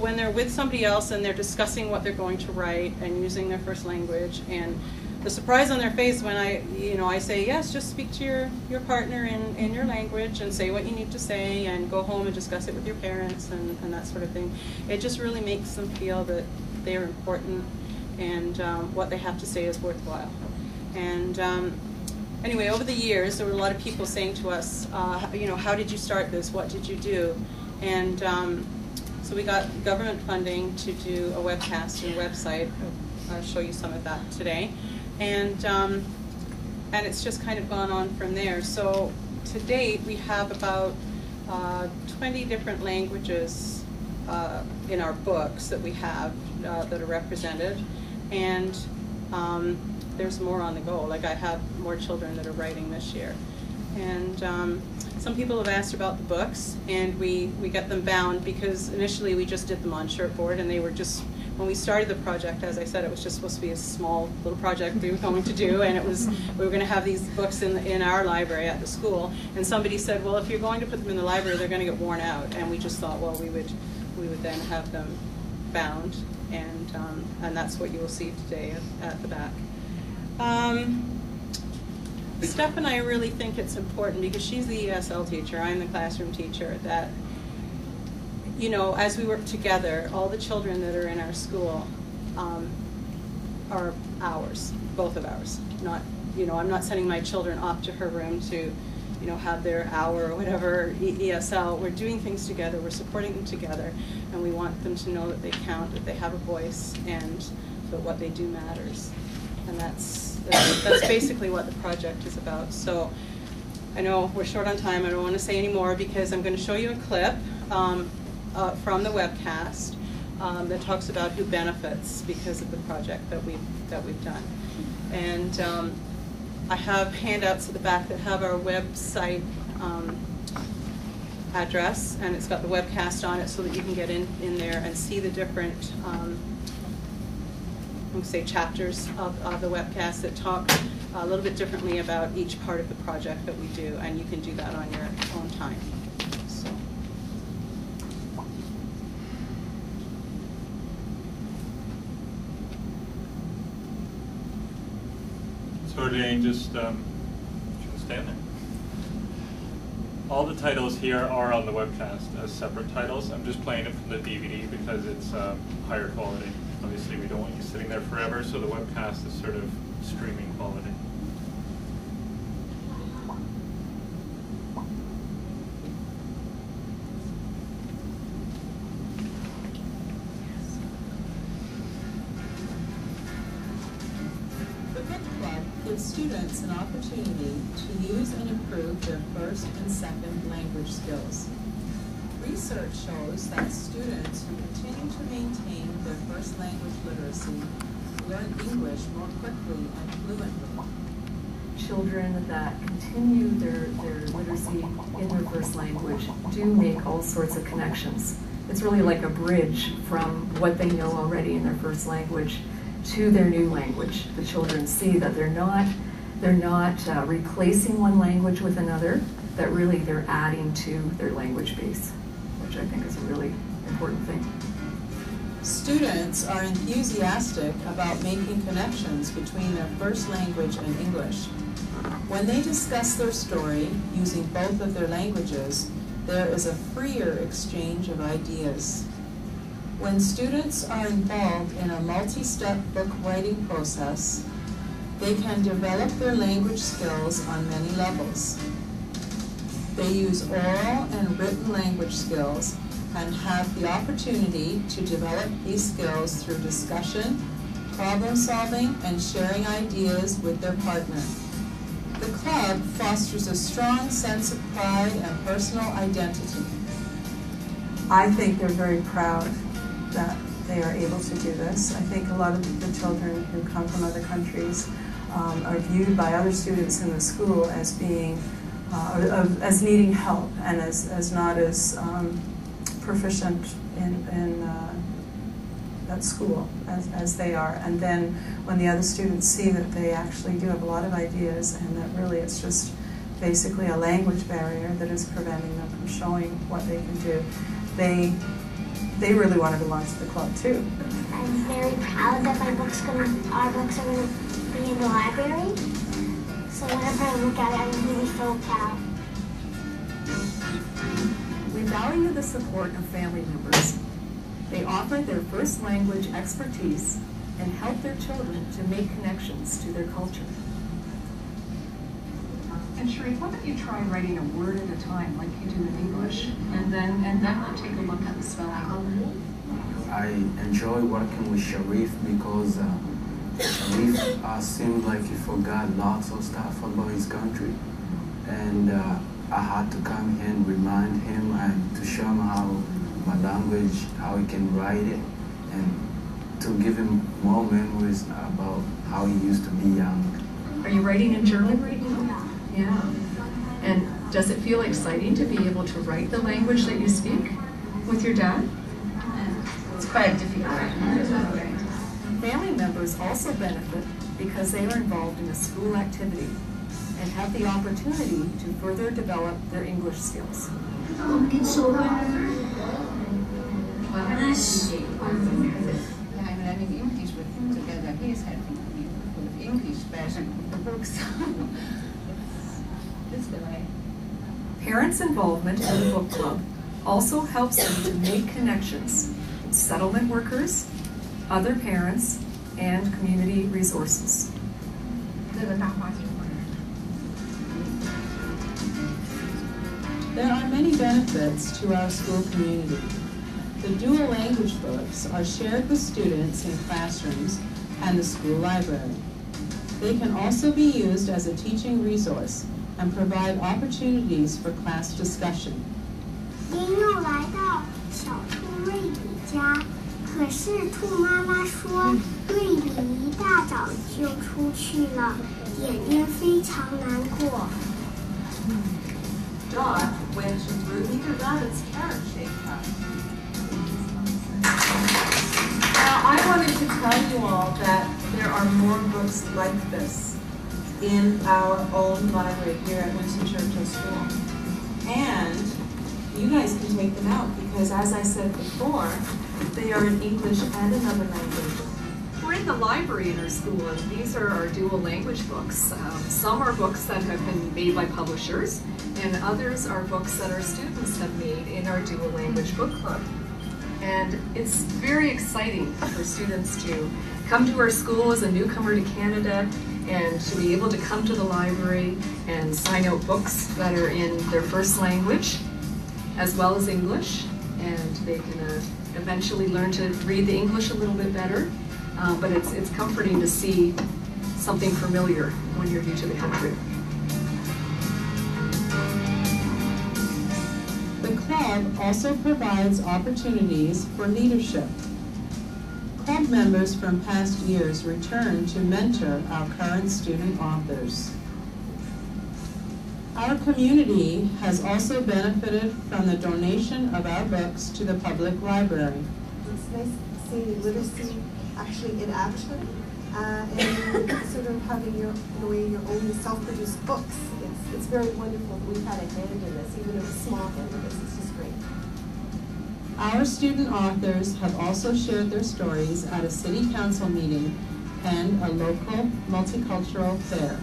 when they're with somebody else and they're discussing what they're going to write and using their first language and the surprise on their face when I, you know, I say, yes, just speak to your, your partner in, in your language and say what you need to say and go home and discuss it with your parents and, and that sort of thing. It just really makes them feel that they're important and um, what they have to say is worthwhile. And um, anyway, over the years, there were a lot of people saying to us, uh, you know, how did you start this? What did you do? And um, so we got government funding to do a webcast and a website I'll show you some of that today. And, um, and it's just kind of gone on from there. So to date, we have about uh, 20 different languages uh, in our books that we have uh, that are represented. And um, there's more on the go. Like I have more children that are writing this year. And um, some people have asked about the books, and we, we got them bound because initially we just did them on shirtboard, and they were just, when we started the project, as I said, it was just supposed to be a small little project we were going to do, and it was, we were going to have these books in, in our library at the school. And somebody said, well, if you're going to put them in the library, they're going to get worn out. And we just thought, well, we would, we would then have them bound, and, um, and that's what you will see today at, at the back. Um, Steph and I really think it's important because she's the ESL teacher, I'm the classroom teacher, that, you know, as we work together, all the children that are in our school um, are ours, both of ours. Not, you know, I'm not sending my children off to her room to, you know, have their hour or whatever ESL. We're doing things together, we're supporting them together, and we want them to know that they count, that they have a voice, and that what they do matters. And that's that's, basically what the project is about. So I know we're short on time. I don't want to say any more because I'm going to show you a clip um, uh, from the webcast um, that talks about who benefits because of the project that we've, that we've done. And um, I have handouts at the back that have our website um, address, and it's got the webcast on it so that you can get in, in there and see the different um, we say chapters of, of the webcast that talk a little bit differently about each part of the project that we do, and you can do that on your own time. So. So Jane, just um, stand there. All the titles here are on the webcast as separate titles. I'm just playing it from the DVD because it's uh, higher quality. Obviously, we don't want you sitting there forever, so the webcast is sort of streaming quality. The Book Club gives students an opportunity to use and improve their first and second language skills. Research shows that students who continue to maintain their first language literacy learn English more quickly and fluently. Children that continue their, their literacy in their first language do make all sorts of connections. It's really like a bridge from what they know already in their first language to their new language. The children see that they're not they're not uh, replacing one language with another, that really they're adding to their language base, which I think is a really important thing. Students are enthusiastic about making connections between their first language and English. When they discuss their story using both of their languages, there is a freer exchange of ideas. When students are involved in a multi-step book writing process, they can develop their language skills on many levels. They use oral and written language skills and have the opportunity to develop these skills through discussion, problem solving, and sharing ideas with their partner. The club fosters a strong sense of pride and personal identity. I think they're very proud that they are able to do this. I think a lot of the children who come from other countries um, are viewed by other students in the school as being, uh, as needing help and as, as not as um, proficient in, in uh, at school as, as they are. And then when the other students see that they actually do have a lot of ideas and that really it's just basically a language barrier that is preventing them from showing what they can do, they they really want to belong to the club too. I'm very proud that my books gonna our books are gonna be in the library. So whenever I look at it, I'm really so proud. We value the support of family members. They offer their first language expertise and help their children to make connections to their culture. And Sharif, why don't you try writing a word at a time like you do in English, and then and then we'll take a look at the spelling. I enjoy working with Sharif because uh, we uh, seemed like he forgot lots of stuff about his country. And uh, I had to come here and remind him and to show him how my language, how he can write it, and to give him more memories about how he used to be young. Are you writing in German right now? Yeah. And does it feel exciting to be able to write the language that you speak with your dad? It's quite difficult. Family members also benefit because they are involved in a school activity and have the opportunity to further develop their English skills. Yeah, I'm learning English with him together. He's helping me with English version of the books. That's the way. Parents' involvement in the book club also helps them to make connections with settlement workers, other parents, and community resources. 这个大花型 There are many benefits to our school community. The dual language books are shared with students in classrooms and the school library. They can also be used as a teaching resource and provide opportunities for class discussion. 林又来到小兔瑞比家， 可是兔妈妈说瑞比一大早就出去了，点点非常难过。 Dot went through Peter Rabbit's carrot-shaped house. Now, I wanted to tell you all that there are more books like this in our own library here at Winston Churchill School. And you guys can take them out because, as I said before, they are in English and another language. We're in the library in our school, and these are our dual language books. Um, some are books that have been made by publishers, and others are books that our students have made in our dual language book club. And it's very exciting for students to come to our school as a newcomer to Canada and to be able to come to the library and sign out books that are in their first language as well as English. And they can uh, eventually learn to read the English a little bit better. Uh, but it's, it's comforting to see something familiar when you're new to the country. The club also provides opportunities for leadership. Club members from past years return to mentor our current student authors. Our community has also benefited from the donation of our books to the public library. It's nice seeing literacy actually in action uh, and sort of having your, in a way, your own self-produced books. It's, it's very wonderful that we've had a hand in this, even if it's a small hand in this. It's just great. Our student authors have also shared their stories at a city council meeting and a local multicultural fair.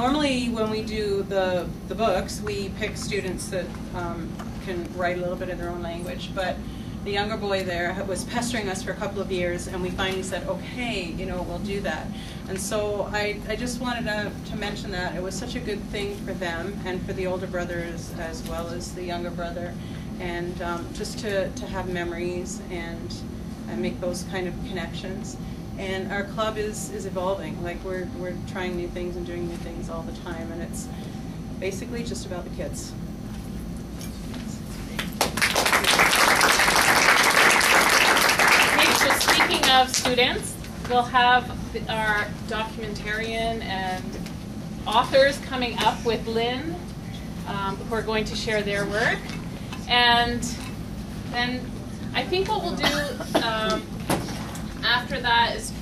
Normally, when we do the, the books, we pick students that um, can write a little bit in their own language. But the younger boy there was pestering us for a couple of years, and we finally said, okay, you know, we'll do that. And so I, I just wanted to, to mention that. It was such a good thing for them and for the older brothers as well as the younger brother. And um, just to, to have memories and and make those kind of connections. And our club is, is evolving. Like we're, we're trying new things and doing new things all the time, and it's basically just about the kids. Okay, so speaking of students, we'll have our documentarian and authors coming up with Lynn, um, who are going to share their work. And then I think what we'll do um, after that is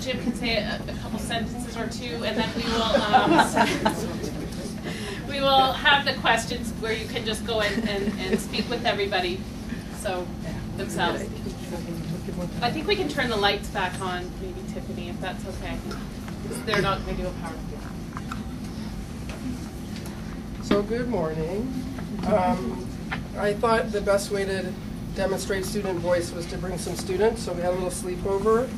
Jim can say a, a couple sentences or two, and then we will um, we will have the questions where you can just go in and, and speak with everybody, so themselves. I think we can turn the lights back on, maybe Tiffany, if that's okay. 'cause They're not going to do a PowerPoint. So good morning. Um, I thought the best way to demonstrate student voice was to bring some students, so we had a little sleepover.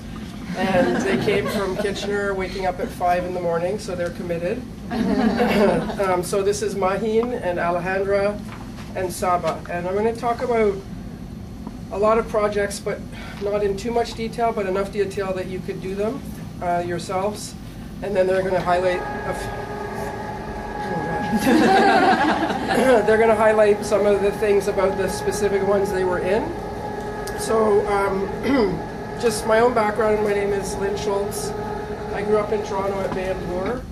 And they came from Kitchener, waking up at 5 in the morning, so they're committed. um, so this is Mahin and Alejandra and Saba. And I'm going to talk about a lot of projects, but not in too much detail, but enough detail that you could do them uh, yourselves. And then they're going to highlight they're going to highlight some of the things about the specific ones they were in. So, um, just my own background, my name is Lynn Schultz. I grew up in Toronto at Van Bloor.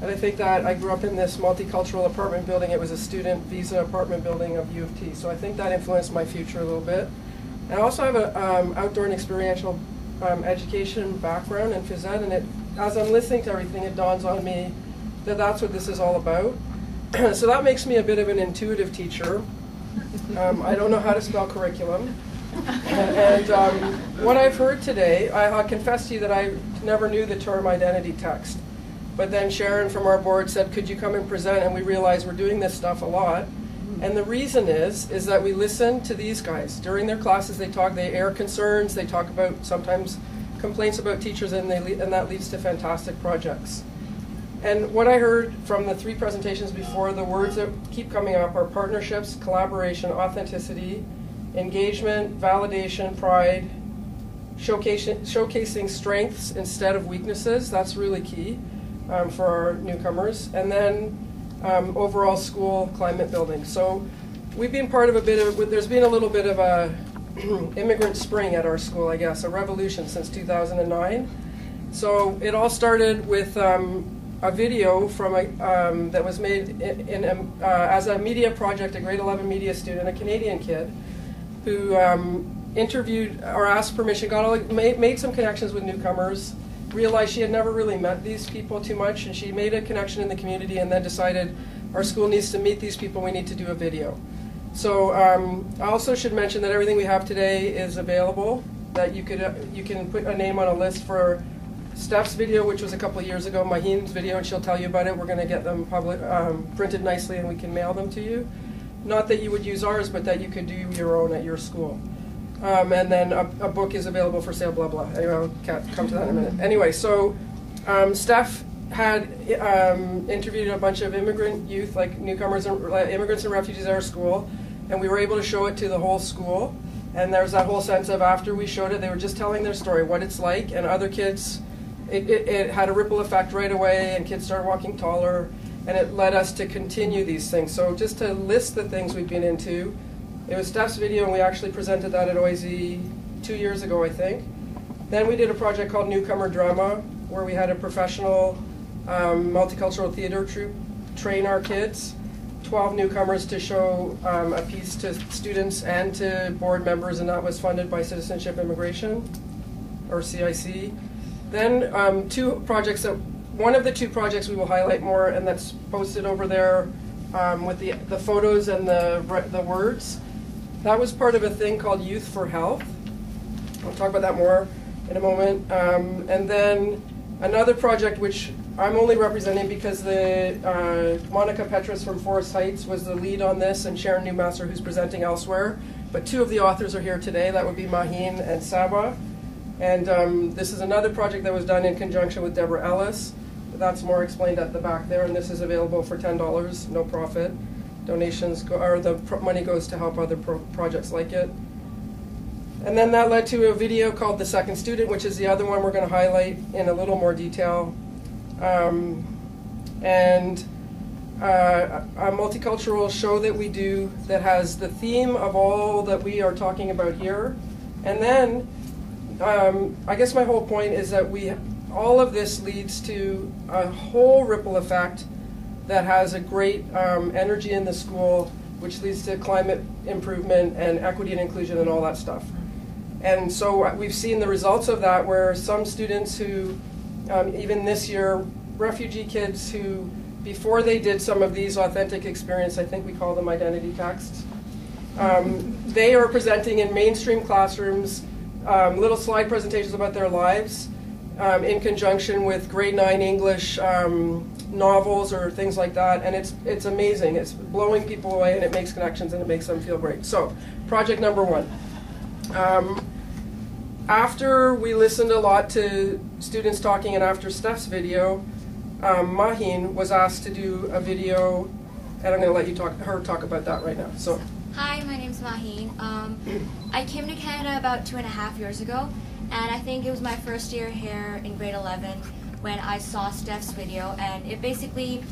And I think that I grew up in this multicultural apartment building. It was a student visa apartment building of U of T. So I think that influenced my future a little bit. And I also have an um, outdoor and experiential um, education background in phys ed. And it, as I'm listening to everything, it dawns on me that that's what this is all about. so that makes me a bit of an intuitive teacher. Um, I don't know how to spell curriculum. and um, what I've heard today, I, I confess to you that I never knew the term identity text. But then Sharon from our board said, could you come and present? And we realized we're doing this stuff a lot. And the reason is, is that we listen to these guys. During their classes, they talk, they air concerns, they talk about sometimes complaints about teachers, and, they, and that leads to fantastic projects. And what I heard from the three presentations before, the words that keep coming up are partnerships, collaboration, authenticity, engagement, validation, pride, showcasing, showcasing strengths instead of weaknesses. That's really key um, for our newcomers. And then um, overall school climate building. So we've been part of a bit of, there's been a little bit of a immigrant spring at our school, I guess, a revolution since 2009. So it all started with um, a video from a, um, that was made in, in a, uh, as a media project, a grade 11 media student, a Canadian kid, who um, interviewed or asked permission, got all, made, made some connections with newcomers, realized she had never really met these people too much, and she made a connection in the community and then decided our school needs to meet these people, we need to do a video. So um, I also should mention that everything we have today is available, that you, could, uh, you can put a name on a list for Steph's video, which was a couple years ago, Mahin's video, and she'll tell you about it. We're going to get them public, um, printed nicely and we can mail them to you. Not that you would use ours, but that you could do your own at your school. Um, and then a, a, book is available for sale, blah, blah. Anyway, I'll come to that in a minute. Anyway, so um, Steph had um, interviewed a bunch of immigrant youth, like newcomers and uh, immigrants and refugees at our school, and we were able to show it to the whole school. And there's that whole sense of after we showed it, they were just telling their story, what it's like, and other kids, it, it, it had a ripple effect right away, and kids started walking taller, and it led us to continue these things. So just to list the things we've been into, it was Steph's video, and we actually presented that at OISE two years ago, I think. Then we did a project called Newcomer Drama, where we had a professional um, multicultural theater troupe train our kids, 12 newcomers to show um, a piece to students and to board members, and that was funded by Citizenship Immigration, or CIC. Then um, two projects that, one of the two projects we will highlight more, and that's posted over there um, with the, the photos and the, the words. That was part of a thing called Youth for Health. I'll talk about that more in a moment. Um, and then another project which I'm only representing because the uh, Monica Petrus from Forest Heights was the lead on this, and Sharon Newmaster, who's presenting elsewhere. But two of the authors are here today. That would be Mahin and Saba. And um, this is another project that was done in conjunction with Deborah Ellis. That's more explained at the back there, and this is available for $10, no profit donations go, or the money goes to help other pro projects like it. And then that led to a video called The Second Student, which is the other one we're going to highlight in a little more detail. Um, and uh, a multicultural show that we do that has the theme of all that we are talking about here. And then um, I guess my whole point is that we all of this leads to a whole ripple effect that has a great um, energy in the school, which leads to climate improvement and equity and inclusion and all that stuff. And so we've seen the results of that where some students who, um, even this year, refugee kids who, before they did some of these authentic experience, I think we call them identity texts, um, they are presenting in mainstream classrooms um, little slide presentations about their lives um, in conjunction with grade 9 English um, novels or things like that, and it's it's amazing. It's blowing people away, and it makes connections, and it makes them feel great. So, project number one. Um, after we listened a lot to students talking, and after Steph's video, um, Mahin was asked to do a video, and I'm going to let you talk her talk about that right now. So. Hi, my name's Mahin. Um, I came to Canada about two and a half years ago, and I think it was my first year here in grade 11 when I saw Steph's video, and it basically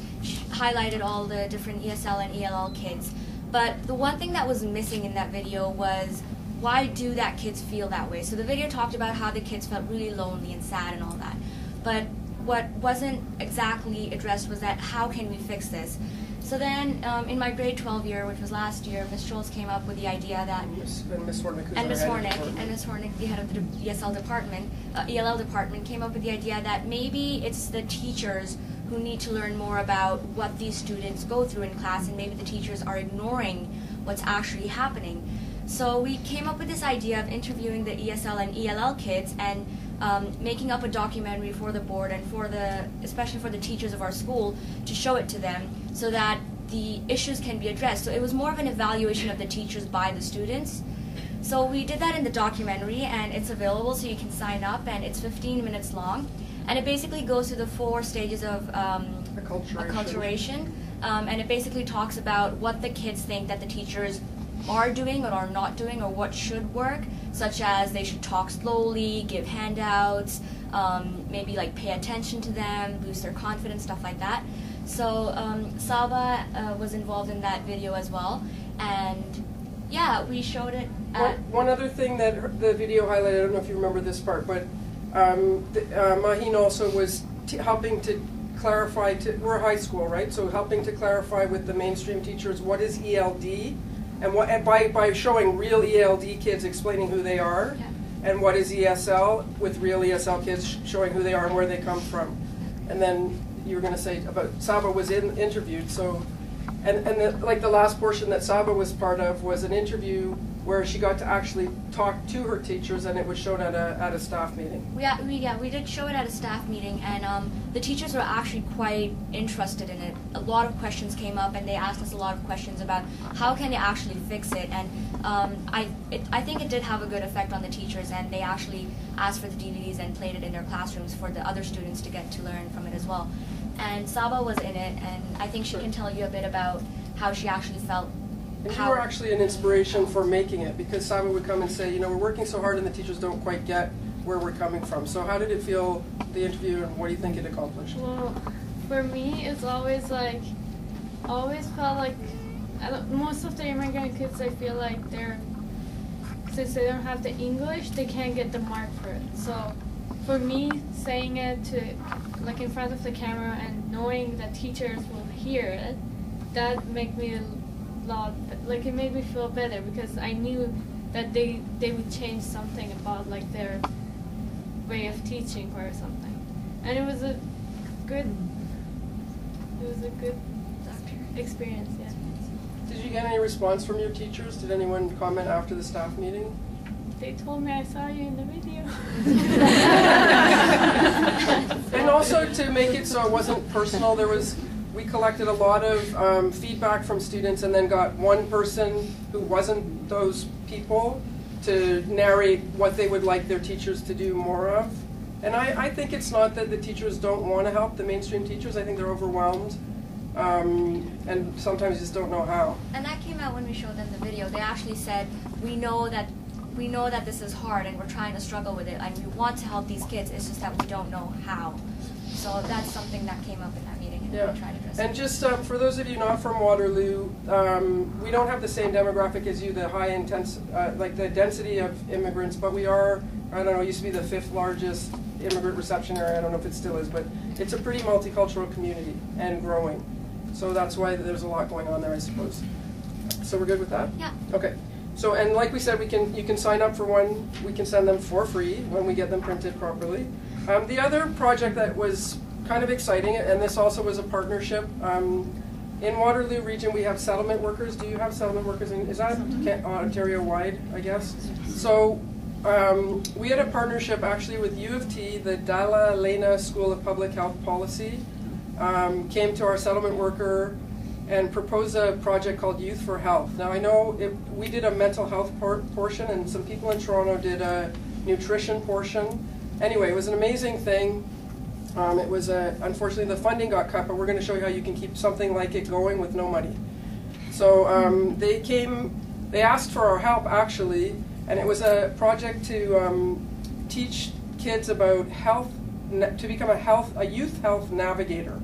highlighted all the different ESL and ELL kids. But the one thing that was missing in that video was why do that kids feel that way? So the video talked about how the kids felt really lonely and sad and all that. But what wasn't exactly addressed was that how can we fix this? So then, um, in my grade 12 year, which was last year, Ms. Schultz came up with the idea that and Ms. Hornick, and Ms. Hornick and Ms. Hornick, the head of the ESL department, uh, ELL department, came up with the idea that maybe it's the teachers who need to learn more about what these students go through in class, and maybe the teachers are ignoring what's actually happening. So we came up with this idea of interviewing the ESL and ELL kids and um, making up a documentary for the board and for the, especially for the teachers of our school, to show it to them so that the issues can be addressed. So it was more of an evaluation of the teachers by the students. So we did that in the documentary, and it's available so you can sign up, and it's 15 minutes long. And it basically goes through the four stages of um, acculturation, acculturation um, and it basically talks about what the kids think that the teachers are doing or are not doing or what should work, such as they should talk slowly, give handouts, um, maybe like pay attention to them, boost their confidence, stuff like that. So um, Saba uh, was involved in that video as well, and yeah, we showed it. One, one, other thing that the video highlighted, I don't know if you remember this part, but um, uh, Mahin also was helping to clarify, to, we're high school, right? So helping to clarify with the mainstream teachers what is ELD, and what and by by showing real ELD kids explaining who they are, yeah. and what is ESL with real ESL kids showing who they are and where they come from, and then you were going to say about Saba was in, interviewed so, and and the, like the last portion that Saba was part of was an interview where she got to actually talk to her teachers, and it was shown at a at a staff meeting. Yeah, we yeah we did show it at a staff meeting, and um, the teachers were actually quite interested in it. A lot of questions came up, and they asked us a lot of questions about how can they actually fix it. And um, I it, I think it did have a good effect on the teachers, and they actually asked for the DVDs and played it in their classrooms for the other students to get to learn from it as well. And Saba was in it, and I think she can tell you a bit about how she actually felt and you were actually an inspiration for making it because Simon would come and say, you know, we're working so hard and the teachers don't quite get where we're coming from. So how did it feel, the interview, and what do you think it accomplished? Well, for me, it's always like, always felt like, most of the immigrant kids, I feel like they're, since they don't have the English, they can't get the mark for it. So for me, saying it to, like in front of the camera and knowing that teachers will hear it, that make me lot like it made me feel better because I knew that they they would change something about like their way of teaching or something. And it was a good it was a good experience, yeah. Did you get any response from your teachers? Did anyone comment after the staff meeting? They told me I saw you in the video. and also to make it so it wasn't personal, there was we collected a lot of um, feedback from students and then got one person who wasn't those people to narrate what they would like their teachers to do more of. And I, I think it's not that the teachers don't want to help, the mainstream teachers, I think they're overwhelmed. Um, and sometimes just don't know how. And that came out when we showed them the video. They actually said, we know that we know that this is hard and we're trying to struggle with it and we want to help these kids, it's just that we don't know how. So that's something that came up in that and yeah. tried to address And just uh, for those of you not from Waterloo, um, we don't have the same demographic as you, the high intense, uh, like the density of immigrants, but we are, I don't know, used to be the fifth largest immigrant reception area, I don't know if it still is, but it's a pretty multicultural community and growing. So that's why there's a lot going on there, I suppose. So we're good with that? Yeah. Okay. So, and like we said, we can you can sign up for one. We can send them for free when we get them printed properly. Um, the other project that was kind of exciting, and this also was a partnership. Um, in Waterloo region, we have settlement workers. Do you have settlement workers? In, is that Ontario wide? I guess. So um, we had a partnership actually with U of T, the Dalla Lana School of Public Health Policy, um, came to our settlement worker and proposed a project called Youth for Health. Now I know it, we did a mental health por portion and some people in Toronto did a nutrition portion. Anyway, it was an amazing thing. Um, it was a, unfortunately the funding got cut, but we're going to show you how you can keep something like it going with no money. So um, they came, they asked for our help actually, and it was a project to um, teach kids about health, to become a health, a youth health navigator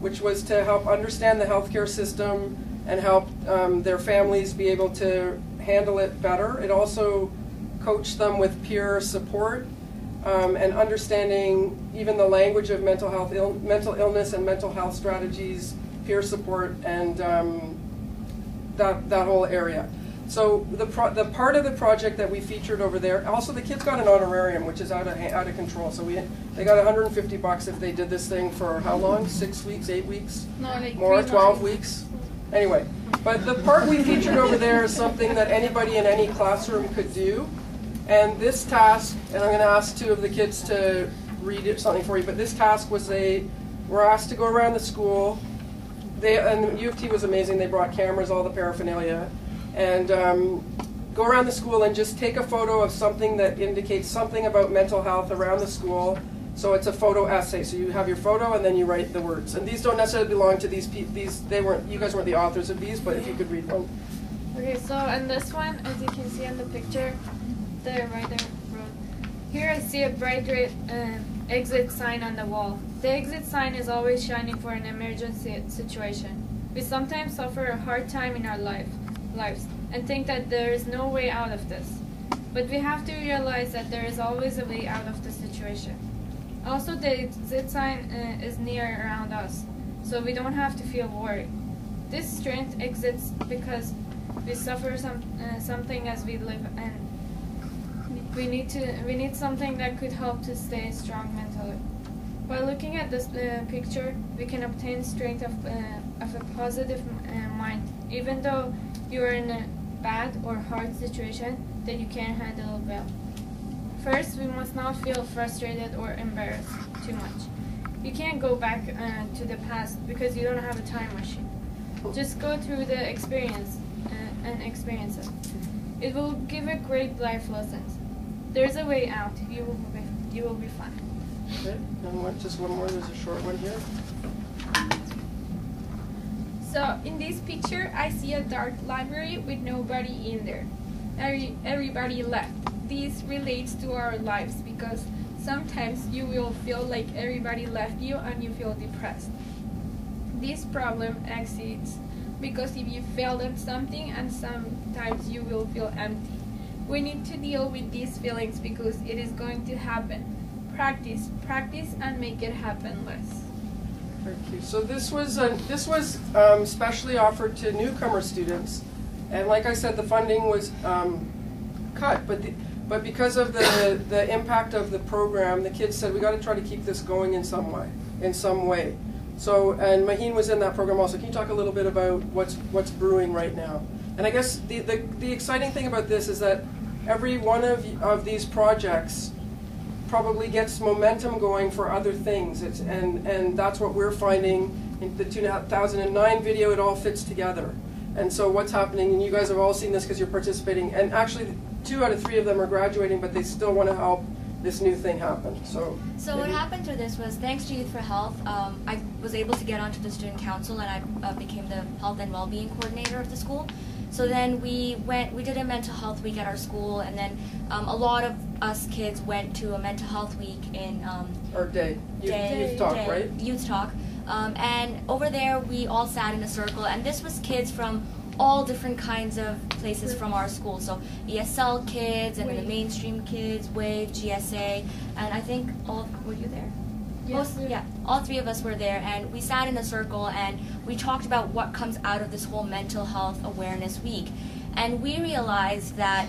which was to help understand the healthcare system and help um, their families be able to handle it better. It also coached them with peer support um, and understanding even the language of mental health, Ill mental illness and mental health strategies, peer support, and um, that, that whole area. So the, the part of the project that we featured over there, also the kids got an honorarium, which is out of, out of control. So we they got 150 bucks if they did this thing for how long? Six weeks, eight weeks? No, like More, 12 weeks? Anyway, but the part we featured over there is something that anybody in any classroom could do. And this task, and I'm going to ask two of the kids to read something for you, but this task was they were asked to go around the school. They, and U of T was amazing. They brought cameras, all the paraphernalia and um, go around the school and just take a photo of something that indicates something about mental health around the school. So it's a photo essay. So you have your photo and then you write the words. And these don't necessarily belong to these these. They weren't. You guys weren't the authors of these, but if you could read one. Okay, so in this one, as you can see in the picture, the writer wrote, "Here I see a bright red uh, exit sign on the wall. The exit sign is always shining for an emergency situation. We sometimes suffer a hard time in our life lives and think that there is no way out of this. But we have to realize that there is always a way out of the situation. Also, the exit sign uh, is near around us, so we don't have to feel worried. This strength exists because we suffer some uh, something as we live, and we need to we need something that could help to stay strong mentally. By looking at this uh, picture, we can obtain strength of, uh, of a positive uh, mind, even though you are in a bad or hard situation that you can't handle well. First, we must not feel frustrated or embarrassed too much. You can't go back uh, to the past because you don't have a time machine. Just go through the experience uh, and experience it. It will give a great life lessons. There's a way out. You will be, you will be fine. Okay, and one, just one more. There's a short one here. So in this picture, I see a dark library with nobody in there. Every, everybody left. This relates to our lives because sometimes you will feel like everybody left you and you feel depressed. This problem exists because if you failed at something and sometimes you will feel empty. We need to deal with these feelings because it is going to happen. Practice, practice and make it happen less. Thank you. So this was a, this was um, specially offered to newcomer students, and like I said, the funding was um, cut, but the, but because of the the impact of the program, the kids said we got to try to keep this going in some way, in some way. So and Maheen was in that program also. Can you talk a little bit about what's what's brewing right now? And I guess the the, the exciting thing about this is that every one of of these projects probably gets momentum going for other things. It's, and, and that's what we're finding in the 2009 video, it all fits together. And so what's happening, and you guys have all seen this because you're participating, and actually two out of three of them are graduating, but they still want to help this new thing happen. So, so what happened through this was, thanks to Youth for Health, um, I was able to get onto the student council and I uh, became the health and well-being coordinator of the school. So then we went, we did a mental health week at our school, and then um, a lot of us kids went to a mental health week in um, or day, youth, day, youth talk, day, right? Youth talk, um, and over there we all sat in a circle, and this was kids from all different kinds of places from our school. So ESL kids, and then the mainstream kids, Wave, GSA, and I think all were you there? Most, yeah, all three of us were there, and we sat in a circle and we talked about what comes out of this whole mental health awareness week. And we realized that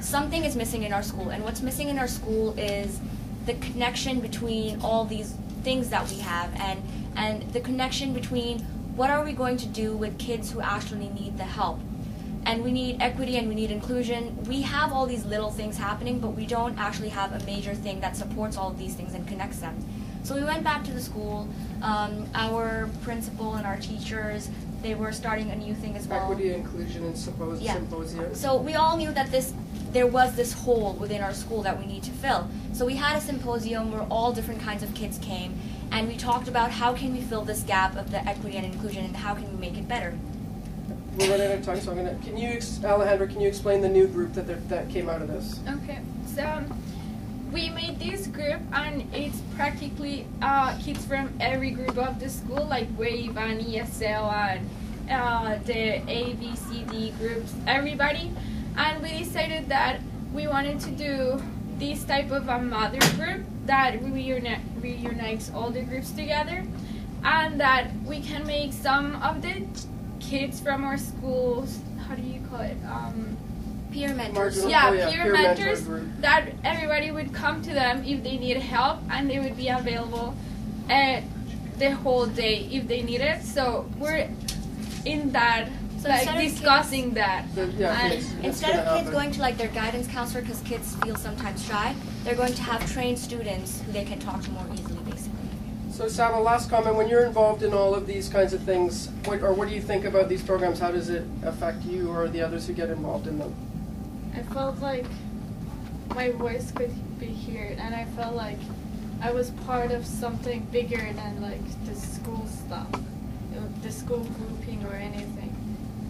something is missing in our school, and what's missing in our school is the connection between all these things that we have, and and the connection between what are we going to do with kids who actually need the help and we need equity and we need inclusion. We have all these little things happening, but we don't actually have a major thing that supports all of these things and connects them. So we went back to the school. Um, our principal and our teachers, they were starting a new thing as well. Equity, inclusion, and suppos- Yeah. symposium. So we all knew that this there was this hole within our school that we need to fill. So we had a symposium where all different kinds of kids came and we talked about how can we fill this gap of the equity and inclusion and how can we make it better. We're running out of time, so I'm gonna. Can you, ex- Alejandra? Can you explain the new group that there- that came out of this? Okay, so um, we made this group and it's practically uh, kids from every group of the school, like WAVE and ESL and uh, the A, B, C, D groups, everybody. And we decided that we wanted to do this type of a mother group that reuni- reunites all the groups together and that we can make some of the kids from our schools, how do you call it? Um, peer mentors. Marginal- Yeah, oh, yeah, peer, peer mentors. group. that everybody would come to them if they need help, and they would be available uh, the whole day if they need it. So we're in that, So like instead of discussing that. yeah, And kids. Instead of kids happen. going to like their guidance counselor because kids feel sometimes shy, they're going to have trained students who they can talk to more easily, basically. So Sam, a last comment. When you're involved in all of these kinds of things, what, or what do you think about these programs? How does it affect you or the others who get involved in them? I felt like my voice could be heard, and I felt like I was part of something bigger than like the school stuff, uh, the school grouping or anything.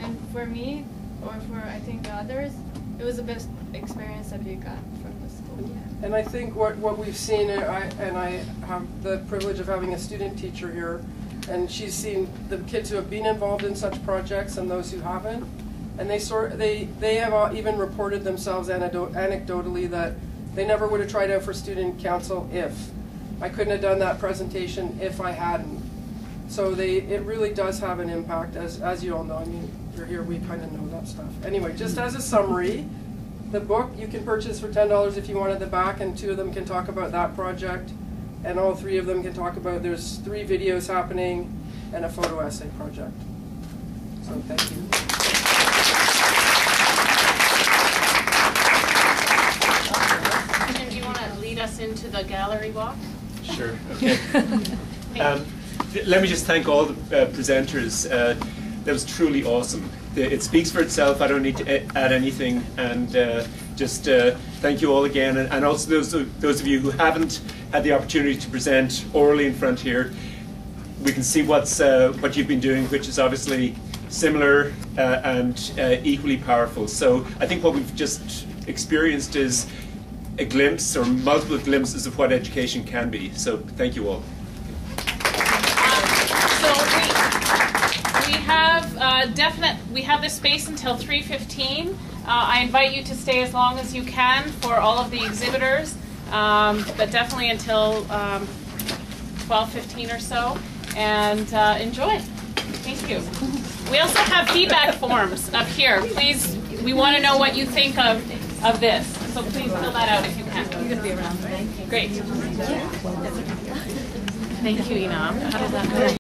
And for me, or for I think the others, it was the best experience that we got from the school. And I think what, what we've seen, and I, and I have the privilege of having a student teacher here, and she's seen the kids who have been involved in such projects and those who haven't. And they sort they they have even reported themselves anecdotally that they never would have tried out for student council if I couldn't have done that presentation if I hadn't. So they it really does have an impact as as you all know. I mean, you're here, we kind of know that stuff. Anyway, just as a summary, the book you can purchase for ten dollars if you want at the back, and two of them can talk about that project, and all three of them can talk about. There's three videos happening, and a photo essay project. So thank you. Tim, do you want to lead us into the gallery walk? Sure. Okay. um, let me just thank all the uh, presenters. Uh, that was truly awesome. The, it speaks for itself. I don't need to add anything. And uh, just uh, thank you all again. And, and also those of, those of you who haven't had the opportunity to present orally in front here, we can see what's uh, what you've been doing, which is obviously similar uh, and uh, equally powerful. So I think what we've just experienced is a glimpse or multiple glimpses of what education can be. So thank you all. We, we have uh, definite. We have the space until 3:15. Uh, I invite you to stay as long as you can for all of the exhibitors, um, but definitely until um, 12:15 or so, and uh, enjoy. Thank you. We also have feedback forms up here. Please, we want to know what you think of of this. So please fill that out if you can. You're going to be around? Great. Thank you, Inam.